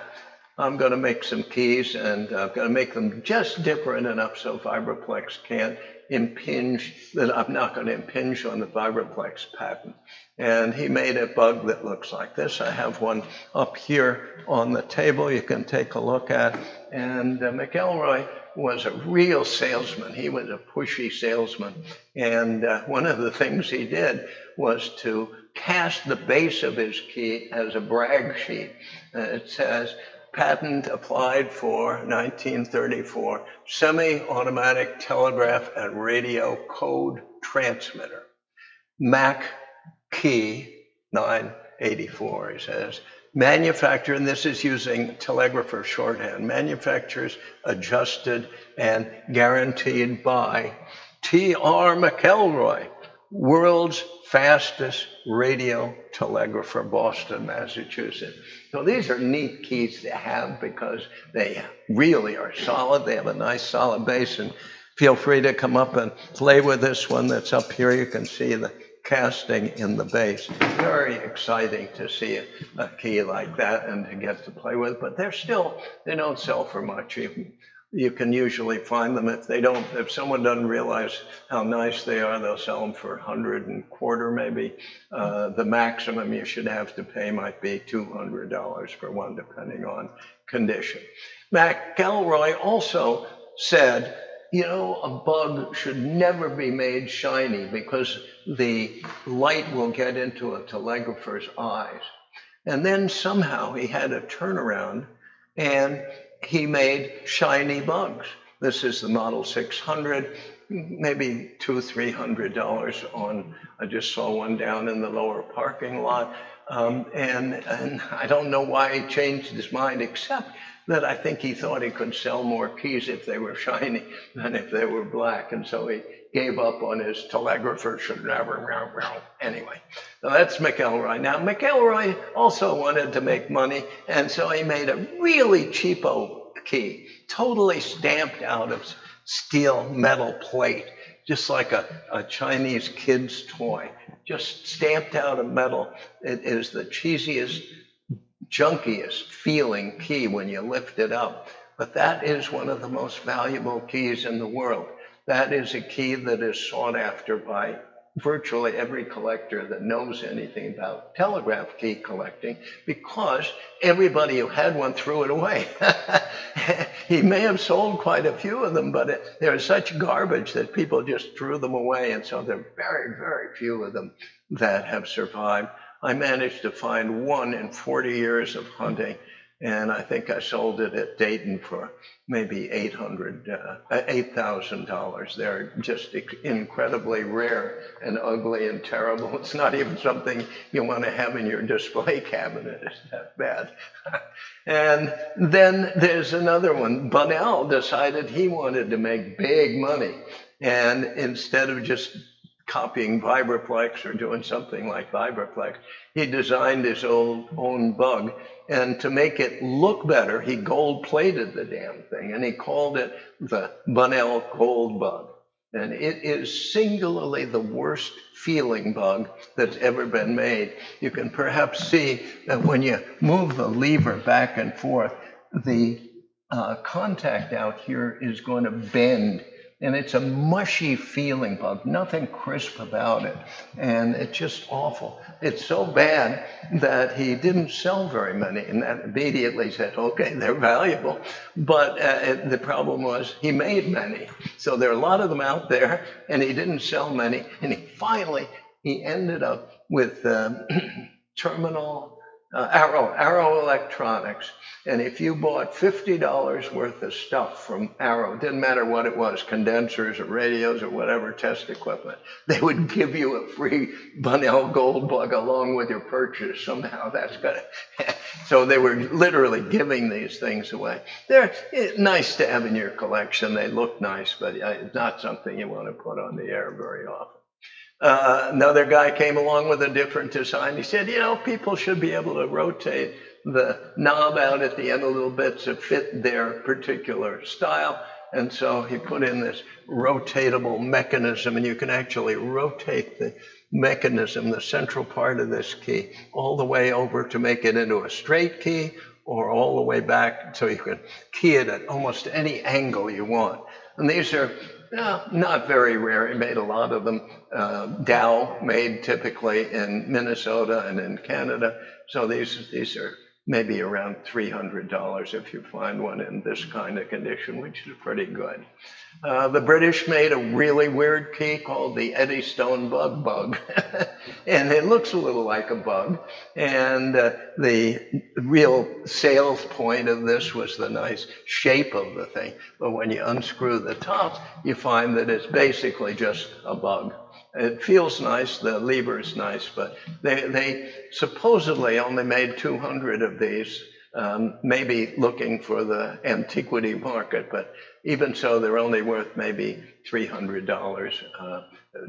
I'm going to make some keys and I'm going to make them just different enough so Vibroplex can't impinge, that I'm not going to impinge on the Vibroplex patent. And he made a bug that looks like this. I have one up here on the table you can take a look at. And uh, McElroy was a real salesman. He was a pushy salesman. And uh, one of the things he did was to cast the base of his key as a brag sheet. Uh, it says, patent applied for 1934 semi-automatic telegraph and radio code transmitter. Mac key 984, he says. Manufacturer, and this is using telegrapher shorthand, manufacturers adjusted and guaranteed by T.R. McElroy, world's fastest radio telegrapher, Boston, Massachusetts. So these are neat keys to have because they really are solid. They have a nice solid base and feel free to come up and play with this one that's up here. You can see the casting in the base. Very exciting to see a, key like that and to get to play with, but they're still, they don't sell for much. You, you can usually find them if they don't, if someone doesn't realize how nice they are, they'll sell them for a hundred and quarter maybe. Uh, the maximum you should have to pay might be $200 for one, depending on condition. McElroy also said, you know, a bug should never be made shiny because the light will get into a telegrapher's eyes. And then somehow he had a turnaround and he made shiny bugs. This is the Model 600, maybe two, three hundred dollars on. I just saw one down in the lower parking lot, um, and and I don't know why he changed his mind, except that I think he thought he could sell more keys if they were shiny than if they were black, and so he gave up on his telegrapher should never. Anyway, so that's McElroy. Now, McElroy also wanted to make money, and so he made a really cheapo key, totally stamped out of steel metal plate, just like a, a Chinese kid's toy, just stamped out of metal. It is the cheesiest, junkiest feeling key when you lift it up. But that is one of the most valuable keys in the world. That is a key that is sought after by virtually every collector that knows anything about telegraph key collecting because everybody who had one threw it away. he may have sold quite a few of them, but it, they're such garbage that people just threw them away. And so there are very, very few of them that have survived. I managed to find one in 40 years of hunting And I think I sold it at Dayton for maybe eight hundred, uh, eight thousand dollars. They're just incredibly rare and ugly and terrible. It's not even something you want to have in your display cabinet. It's that bad. and then there's another one. Bunnell decided he wanted to make big money, and instead of just copying Vibroplex or doing something like Vibroplex, he designed his own, own bug and to make it look better, he gold plated the damn thing and he called it the Bunnell Gold Bug. And it is singularly the worst feeling bug that's ever been made. You can perhaps see that when you move the lever back and forth, the uh, contact out here is going to bend and it's a mushy feeling bug, nothing crisp about it. And it's just awful. It's so bad that he didn't sell very many. And that immediately said, okay, they're valuable. But uh, the problem was he made many. So there are a lot of them out there, and he didn't sell many. And he finally, he ended up with um, terminal uh, Arrow, Arrow Electronics. And if you bought $50 worth of stuff from Arrow, didn't matter what it was, condensers or radios or whatever test equipment, they would give you a free Bunnell Gold Bug along with your purchase. Somehow that's to. so they were literally giving these things away. They're eh, nice to have in your collection. They look nice, but uh, it's not something you want to put on the air very often. Uh, another guy came along with a different design. He said, you know, people should be able to rotate the knob out at the end a little bit to fit their particular style. And so he put in this rotatable mechanism, and you can actually rotate the mechanism, the central part of this key, all the way over to make it into a straight key or all the way back so you can key it at almost any angle you want. And these are no, not very rare. He made a lot of them. Uh, Dow made typically in Minnesota and in Canada. So these these are maybe around $300 if you find one in this kind of condition, which is pretty good. Uh, the British made a really weird key called the Eddystone Bug Bug. and it looks a little like a bug. And uh, the real sales point of this was the nice shape of the thing. But when you unscrew the top, you find that it's basically just a bug. It feels nice, the lever is nice, but they, they supposedly only made 200 of these, um, maybe looking for the antiquity market, but even so, they're only worth maybe $300 uh,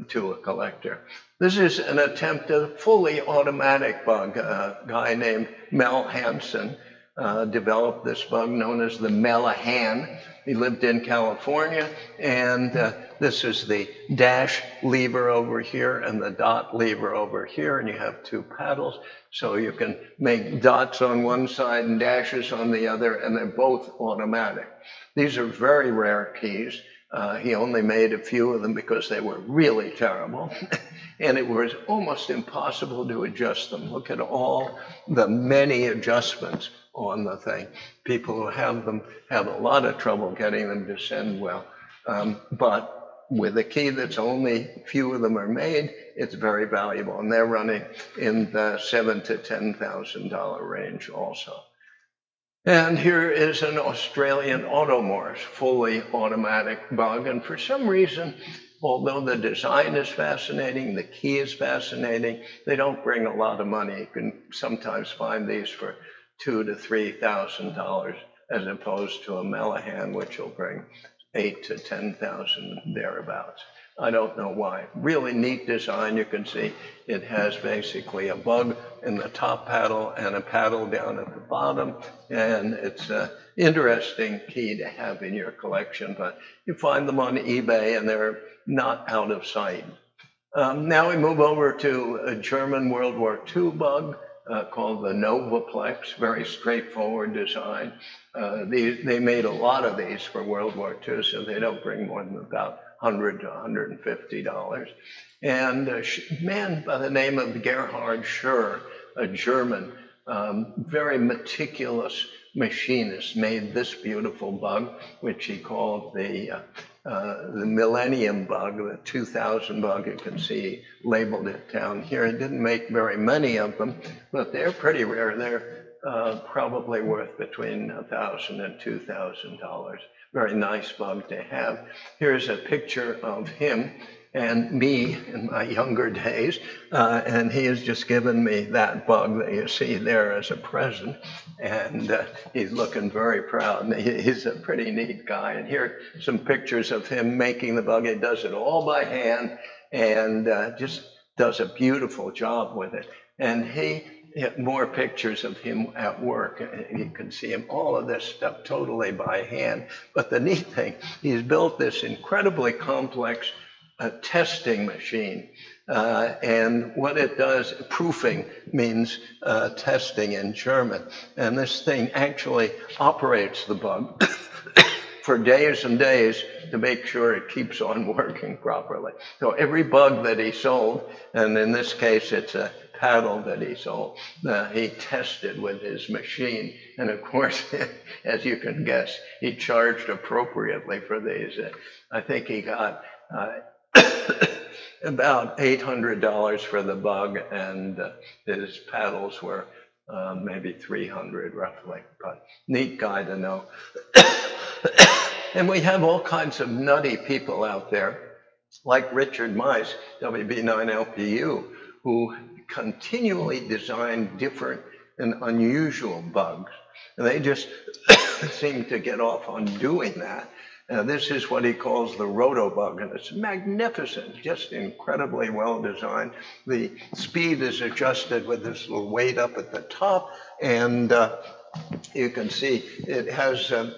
to a collector. This is an attempt at a fully automatic bug. A guy named Mel Hansen uh, developed this bug known as the Melehan. He lived in California, and uh, this is the dash lever over here and the dot lever over here, and you have two paddles, so you can make dots on one side and dashes on the other, and they're both automatic. These are very rare keys. Uh, he only made a few of them because they were really terrible. and it was almost impossible to adjust them. Look at all the many adjustments on the thing. People who have them have a lot of trouble getting them to send well. Um, but with a key that's only few of them are made, it's very valuable. And they're running in the seven to ten thousand dollar range also. And here is an Australian Automorse, fully automatic bug. And for some reason, although the design is fascinating, the key is fascinating, they don't bring a lot of money. You can sometimes find these for two to three thousand dollars as opposed to a Melehan, which will bring eight to 10,000 thereabouts. I don't know why. Really neat design. You can see it has basically a bug in the top paddle and a paddle down at the bottom. And it's an interesting key to have in your collection, but you find them on eBay and they're not out of sight. Um, now we move over to a German World War II bug uh, called the Novaplex, very straightforward design. Uh, they, they made a lot of these for World War II, so they don't bring more than about 100 to 150 dollars. And a man by the name of Gerhard Schur, a German, um, very meticulous machinist, made this beautiful bug, which he called the uh, uh, the Millennium bug, the 2000 bug, you can see labeled it down here. It didn't make very many of them, but they're pretty rare. They're uh, probably worth between a thousand and two thousand dollars. Very nice bug to have. Here's a picture of him and me in my younger days. Uh, and he has just given me that bug that you see there as a present. And uh, he's looking very proud. He's a pretty neat guy. And here are some pictures of him making the bug. He does it all by hand and uh, just does a beautiful job with it. And he more pictures of him at work. You can see him, all of this stuff totally by hand. But the neat thing, he's built this incredibly complex a testing machine. Uh, and what it does, proofing means uh, testing in German. And this thing actually operates the bug for days and days to make sure it keeps on working properly. So every bug that he sold, and in this case it's a paddle that he sold, uh, he tested with his machine. And of course, as you can guess, he charged appropriately for these. I think he got uh, about $800 for the bug, and uh, his paddles were uh, maybe 300 roughly. But neat guy to know. and we have all kinds of nutty people out there, like Richard Mice, WB9LPU, who continually design different and unusual bugs. And they just seem to get off on doing that. Now, this is what he calls the rotobug, and it's magnificent, just incredibly well designed. The speed is adjusted with this little weight up at the top, and uh, you can see it has uh,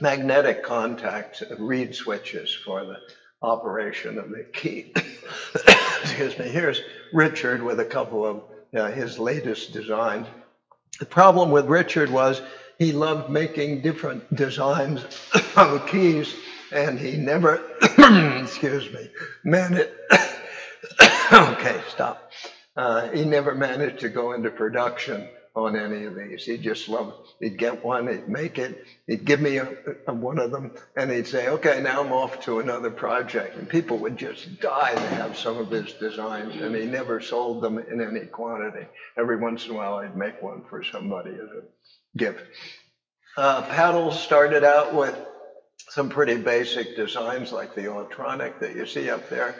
magnetic contacts, uh, reed switches for the operation of the key. Excuse me. Here's Richard with a couple of uh, his latest designs. The problem with Richard was he loved making different designs of keys, and he never, excuse me, managed. okay, stop. Uh, he never managed to go into production on any of these. He just loved. He'd get one, he'd make it, he'd give me a, a, one of them, and he'd say, "Okay, now I'm off to another project." And people would just die to have some of his designs, and he never sold them in any quantity. Every once in a while, I'd make one for somebody as a gift. Uh, paddles started out with some pretty basic designs like the Autronic that you see up there.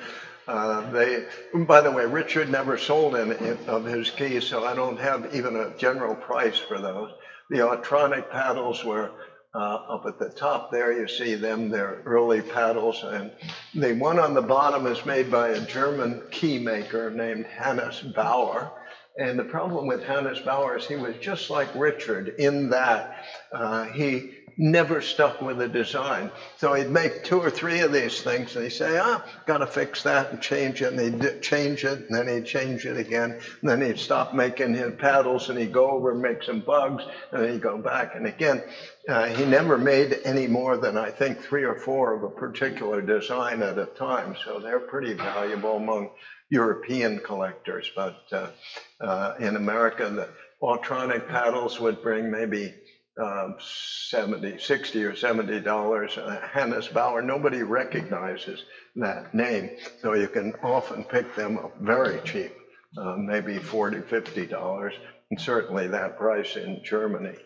Uh, they, by the way, Richard never sold any of his keys, so I don't have even a general price for those. The Autronic paddles were uh, up at the top there. You see them, they're early paddles. And the one on the bottom is made by a German key maker named Hannes Bauer. And the problem with Hannes Bauer is he was just like Richard in that uh, he never stuck with a design. So he'd make two or three of these things and he'd say, ah, gotta fix that and change it. And he'd change it and then he'd change it again. And then he'd stop making his paddles and he'd go over and make some bugs and then he'd go back. And again, uh, he never made any more than I think three or four of a particular design at a time. So they're pretty valuable among European collectors, but uh, uh, in America, the Autronic paddles would bring maybe um, 70, 60 or 70 dollars. Uh, Hannes Bauer, nobody recognizes that name, so you can often pick them up very cheap, uh, maybe 40, 50 dollars, and certainly that price in Germany.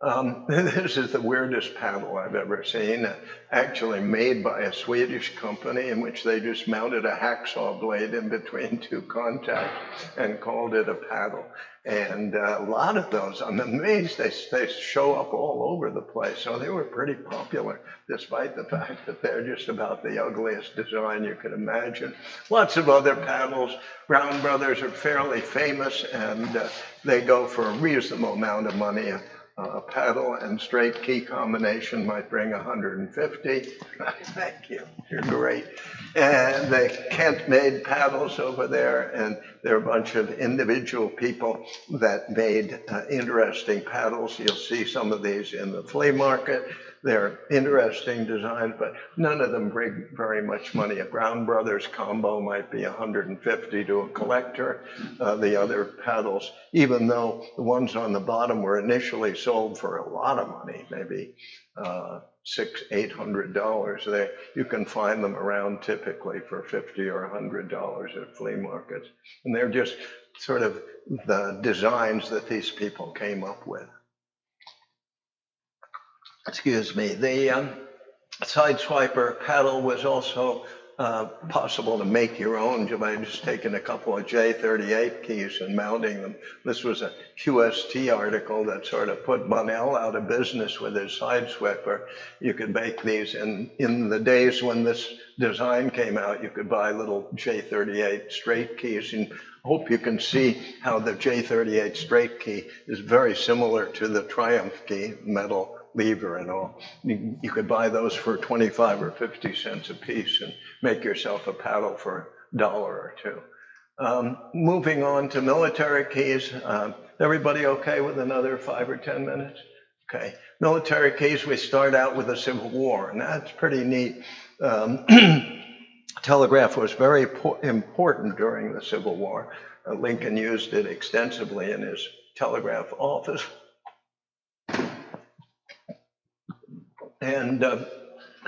Um, this is the weirdest paddle I've ever seen, actually made by a Swedish company in which they just mounted a hacksaw blade in between two contacts and called it a paddle. And uh, a lot of those, I'm amazed, they, they show up all over the place. So they were pretty popular, despite the fact that they're just about the ugliest design you could imagine. Lots of other paddles. Brown Brothers are fairly famous, and uh, they go for a reasonable amount of money a paddle and straight key combination might bring 150. Thank you. You're great. And the Kent made paddles over there, and there are a bunch of individual people that made uh, interesting paddles. You'll see some of these in the flea market. They're interesting designs, but none of them bring very much money. A Brown Brothers combo might be 150 to a collector. Uh, the other paddles, even though the ones on the bottom were initially sold for a lot of money, maybe uh, six, eight hundred dollars. They, you can find them around typically for fifty or a hundred dollars at flea markets. And they're just sort of the designs that these people came up with. Excuse me. The um, Sideswiper paddle was also uh, possible to make your own by just taking a couple of J38 keys and mounting them. This was a QST article that sort of put Bunnell out of business with his Sideswiper. You could make these, and in the days when this design came out, you could buy little J38 straight keys. And I hope you can see how the J38 straight key is very similar to the Triumph key metal lever and all. You, could buy those for 25 or 50 cents a piece and make yourself a paddle for a dollar or two. Um, moving on to military keys. Um, everybody okay with another five or 10 minutes? Okay. Military keys, we start out with the Civil War, and that's pretty neat. Um, telegraph was very important during the Civil War. Uh, Lincoln used it extensively in his telegraph office. And uh,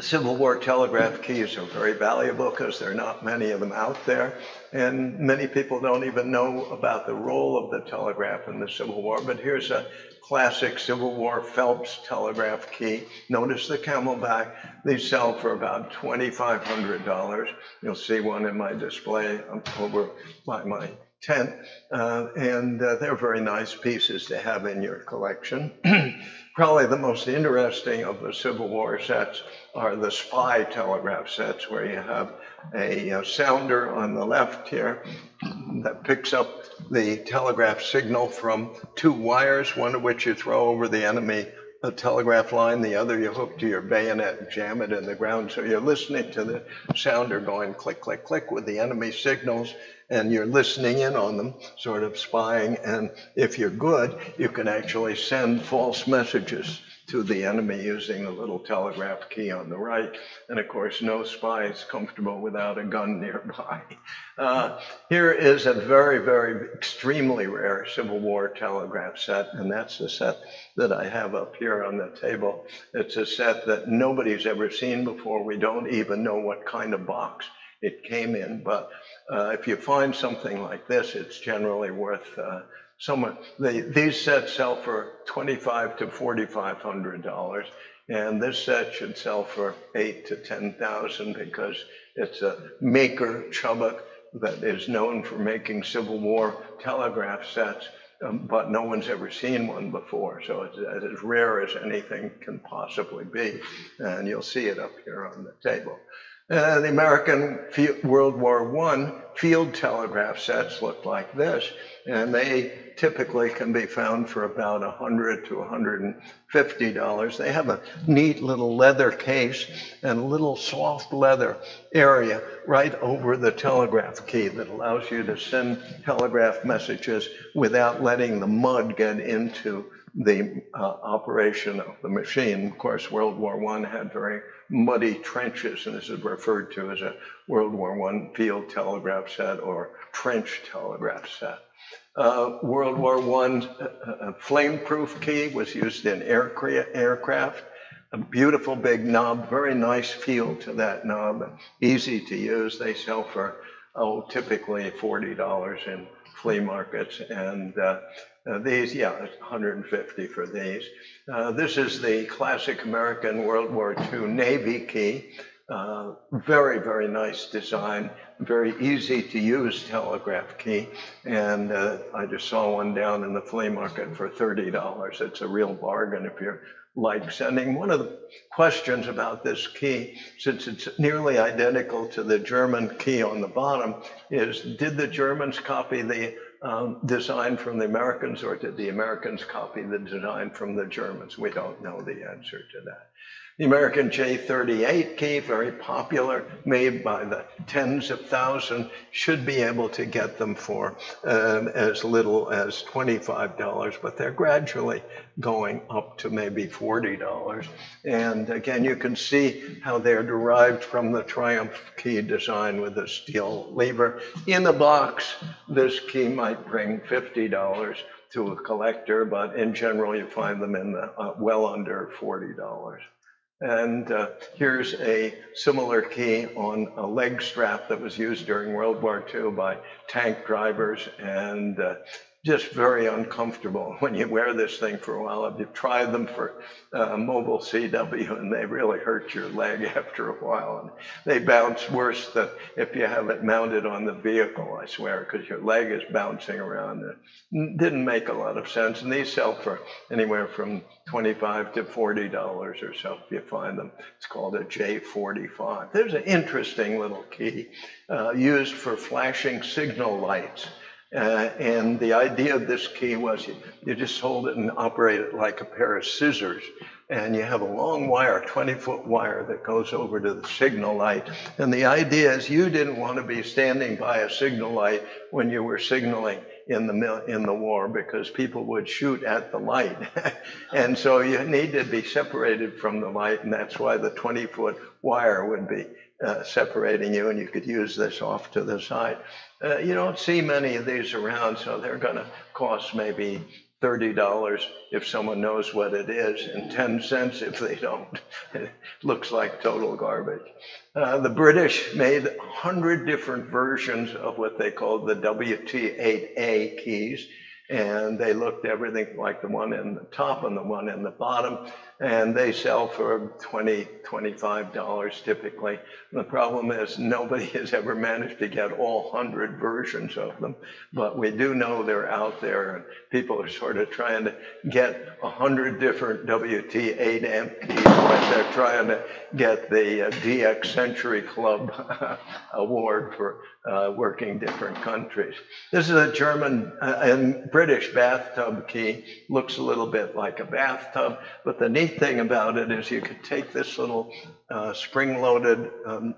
Civil War telegraph keys are very valuable because there are not many of them out there. And many people don't even know about the role of the telegraph in the Civil War. But here's a classic Civil War Phelps telegraph key. Notice the camelback. These sell for about $2,500. You'll see one in my display over by my tent. Uh, and uh, they're very nice pieces to have in your collection. Probably the most interesting of the Civil War sets are the spy telegraph sets, where you have a, a sounder on the left here that picks up the telegraph signal from two wires, one of which you throw over the enemy a telegraph line, the other you hook to your bayonet and jam it in the ground. So you're listening to the sounder going click, click, click with the enemy signals, and you're listening in on them, sort of spying. And if you're good, you can actually send false messages to the enemy using a little telegraph key on the right. And of course, no spy is comfortable without a gun nearby. Uh, here is a very, very extremely rare Civil War telegraph set, and that's the set that I have up here on the table. It's a set that nobody's ever seen before. We don't even know what kind of box it came in, but uh, if you find something like this, it's generally worth uh, someone. These sets sell for twenty-five to forty-five hundred dollars, and this set should sell for eight to ten thousand because it's a maker Chubbuck that is known for making Civil War telegraph sets. Um, but no one's ever seen one before, so it's, it's as rare as anything can possibly be. And you'll see it up here on the table. Uh, the American World War I field telegraph sets look like this, and they typically can be found for about 100 to 150 dollars. They have a neat little leather case and a little soft leather area right over the telegraph key that allows you to send telegraph messages without letting the mud get into the uh, operation of the machine. Of course, World War I had very muddy trenches, and this is referred to as a World War I field telegraph set or trench telegraph set. Uh, World War I uh, flame-proof key was used in air aircraft. A beautiful big knob, very nice feel to that knob, easy to use. They sell for oh typically forty dollars in flea markets, and uh, uh, these, yeah, 150 for these. Uh, this is the classic American World War II Navy key. Uh, very, very nice design, very easy to use telegraph key. And uh, I just saw one down in the flea market for $30. It's a real bargain if you're like sending. One of the questions about this key, since it's nearly identical to the German key on the bottom, is did the Germans copy the um, design from the Americans, or did the Americans copy the design from the Germans? We don't know the answer to that. The American J38 key, very popular, made by the tens of thousands, should be able to get them for um, as little as $25, but they're gradually going up to maybe $40. And again, you can see how they're derived from the Triumph key design with the steel lever. In the box, this key might bring $50 to a collector, but in general, you find them in the uh, well under $40. And uh, here's a similar key on a leg strap that was used during World War II by tank drivers. And uh, just very uncomfortable when you wear this thing for a while. I've tried them for uh, mobile CW and they really hurt your leg after a while. And they bounce worse than if you have it mounted on the vehicle, I swear, because your leg is bouncing around. It didn't make a lot of sense. And these sell for anywhere from 25 to $40 or so if you find them. It's called a J45. There's an interesting little key uh, used for flashing signal lights. Uh, and the idea of this key was you, you, just hold it and operate it like a pair of scissors. And you have a long wire, 20 foot wire that goes over to the signal light. And the idea is you didn't want to be standing by a signal light when you were signaling in the in the war because people would shoot at the light, and so you need to be separated from the light, and that's why the 20 foot wire would be uh, separating you, and you could use this off to the side. Uh, you don't see many of these around, so they're going to cost maybe $30 if someone knows what it is, and 10 cents if they don't. it looks like total garbage. Uh, the British made 100 different versions of what they called the WT8A keys and they looked everything like the one in the top and the one in the bottom, and they sell for 20, 25 dollars typically. And the problem is nobody has ever managed to get all 100 versions of them, but we do know they're out there, and people are sort of trying to get 100 different WT8A keys they're trying to get the uh, DX Century Club award for uh, working different countries. This is a German uh, and British bathtub key. Looks a little bit like a bathtub, but the neat thing about it is you could take this little uh, spring-loaded um,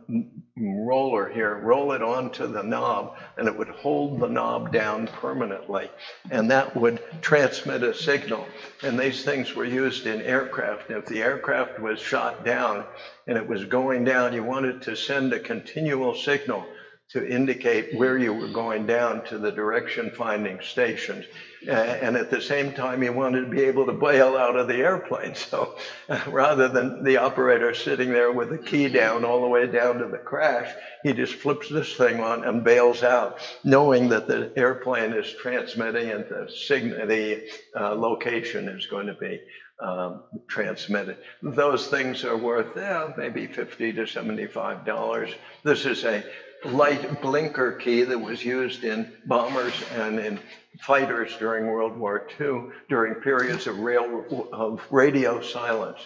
roller here, roll it onto the knob, and it would hold the knob down permanently, and that would transmit a signal. And these things were used in aircraft. if the aircraft was shot down and it was going down, you wanted to send a continual signal to indicate where you were going down to the direction finding stations. and at the same time, you wanted to be able to bail out of the airplane. So uh, rather than the operator sitting there with the key down all the way down to the crash, he just flips this thing on and bails out, knowing that the airplane is transmitting and the, signal, the uh, location is going to be um, transmitted. Those things are worth yeah, maybe 50 to $75. This is a light blinker key that was used in bombers and in fighters during World War II during periods of, rail, of radio silence.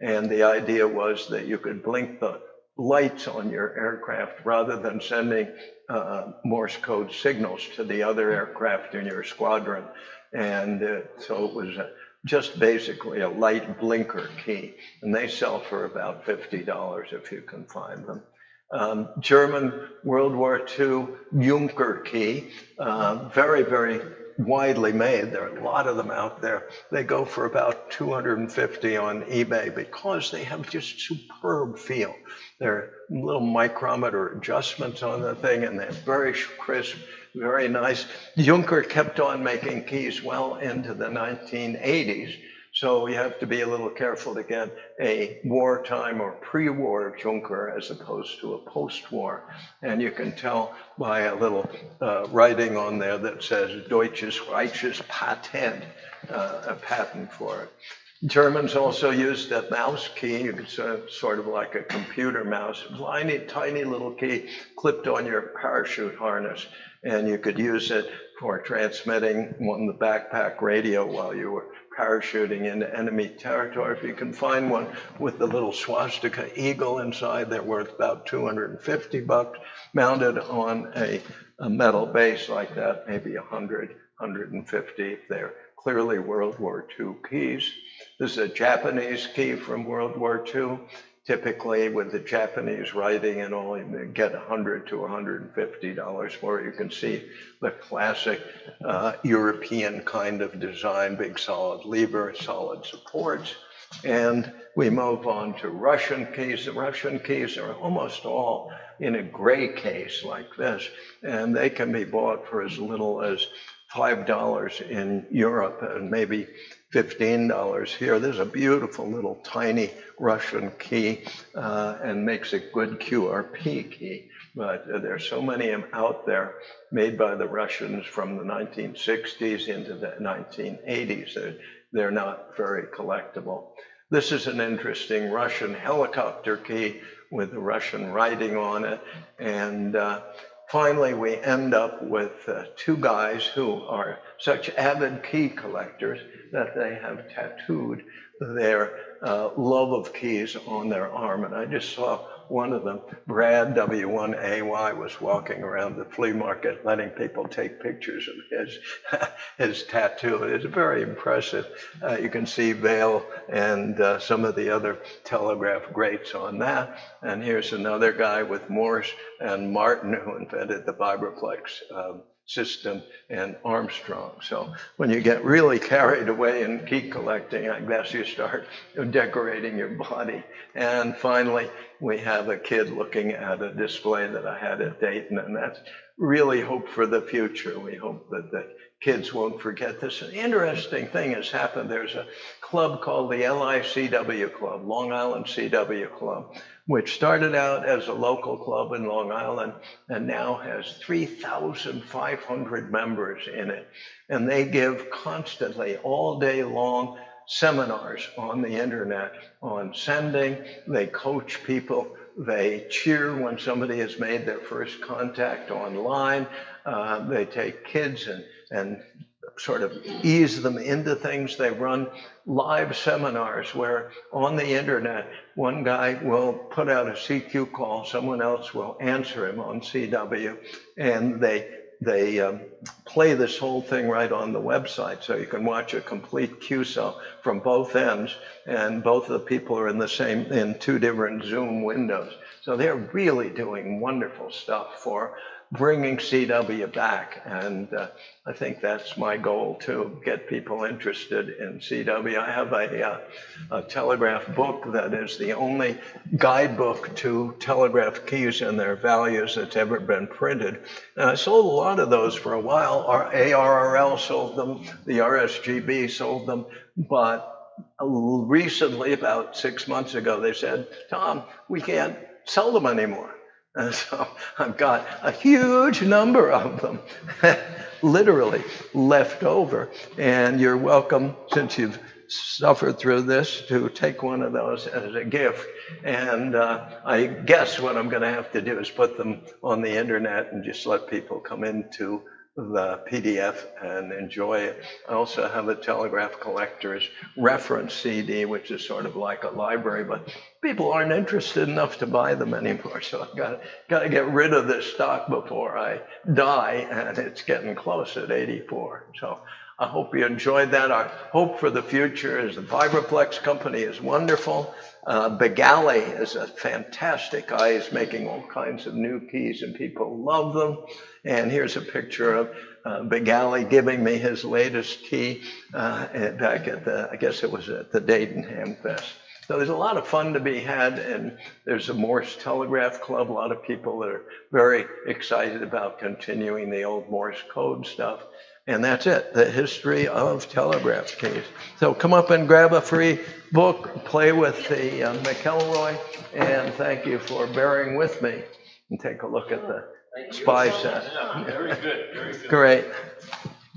And the idea was that you could blink the lights on your aircraft rather than sending uh, Morse code signals to the other aircraft in your squadron. And uh, so it was just basically a light blinker key. And they sell for about $50 if you can find them um, German World War II Junker key, uh, very, very widely made. There are a lot of them out there. They go for about 250 on eBay because they have just superb feel. There are little micrometer adjustments on the thing and they're very crisp, very nice. Junker kept on making keys well into the 1980s so you have to be a little careful to get a wartime or pre-war Junker as opposed to a post-war. And you can tell by a little uh, writing on there that says Deutsches Reiches Patent, uh, a patent for it. Germans also used a mouse key, sort of like a computer mouse, tiny, tiny little key clipped on your parachute harness. And you could use it for transmitting on the backpack radio while you were parachuting into enemy territory. If you can find one with the little swastika eagle inside, they're worth about 250 bucks, mounted on a, a metal base like that, maybe 100, 150 they're clearly World War II keys. This is a Japanese key from World War II typically with the Japanese writing and all, get 100 to 150 dollars it. You can see the classic uh, European kind of design, big solid lever, solid supports. And we move on to Russian keys. The Russian keys are almost all in a gray case like this, and they can be bought for as little as $5 in Europe and maybe $15 here. There's a beautiful little tiny Russian key uh, and makes a good QRP key. But there's so many of them out there made by the Russians from the 1960s into the 1980s. They're, they're not very collectible. This is an interesting Russian helicopter key with the Russian writing on it. And uh, finally, we end up with uh, two guys who are such avid key collectors that they have tattooed their uh, love of keys on their arm. And I just saw one of them, Brad W1AY, was walking around the flea market letting people take pictures of his, his tattoo. It's very impressive. Uh, you can see Vail and uh, some of the other telegraph greats on that. And here's another guy with Morse and Martin, who invented the Vibroplex. Um, system and Armstrong. So when you get really carried away in key collecting, I guess you start decorating your body. And finally, we have a kid looking at a display that I had at Dayton, and that's really hope for the future. We hope that the kids won't forget this. An interesting thing has happened. There's a club called the LICW Club, Long Island CW Club, which started out as a local club in Long Island and now has 3,500 members in it. And they give constantly, all day long, seminars on the internet on sending. They coach people. They cheer when somebody has made their first contact online. Uh, they take kids and, and sort of ease them into things. They run live seminars where on the internet, one guy will put out a CQ call, someone else will answer him on CW, and they they um, play this whole thing right on the website so you can watch a complete QSO from both ends and both of the people are in the same in two different zoom windows so they're really doing wonderful stuff for bringing CW back. And uh, I think that's my goal to get people interested in CW. I have a, uh, a, telegraph book that is the only guidebook to telegraph keys and their values that's ever been printed. And I sold a lot of those for a while. Our ARRL sold them, the RSGB sold them, but recently, about six months ago, they said, Tom, we can't sell them anymore. And so I've got a huge number of them literally left over. And you're welcome, since you've suffered through this, to take one of those as a gift. And uh, I guess what I'm going to have to do is put them on the internet and just let people come into the PDF and enjoy it. I also have a Telegraph Collector's reference CD, which is sort of like a library, but people aren't interested enough to buy them anymore. So I've got, got to get rid of this stock before I die, and it's getting close at 84. So I hope you enjoyed that. Our hope for the future is the Vibroplex company is wonderful. Uh, Begali is a fantastic guy. He's making all kinds of new keys and people love them. And here's a picture of uh, Begali giving me his latest key uh, back at the, I guess it was at the Dayton Ham Fest. So there's a lot of fun to be had, and there's a Morse Telegraph Club. A lot of people that are very excited about continuing the old Morse code stuff. And that's it, the history of telegraph keys. So come up and grab a free book, play with the uh, McElroy, and thank you for bearing with me and take a look at the spy set. Very good, very good. Great.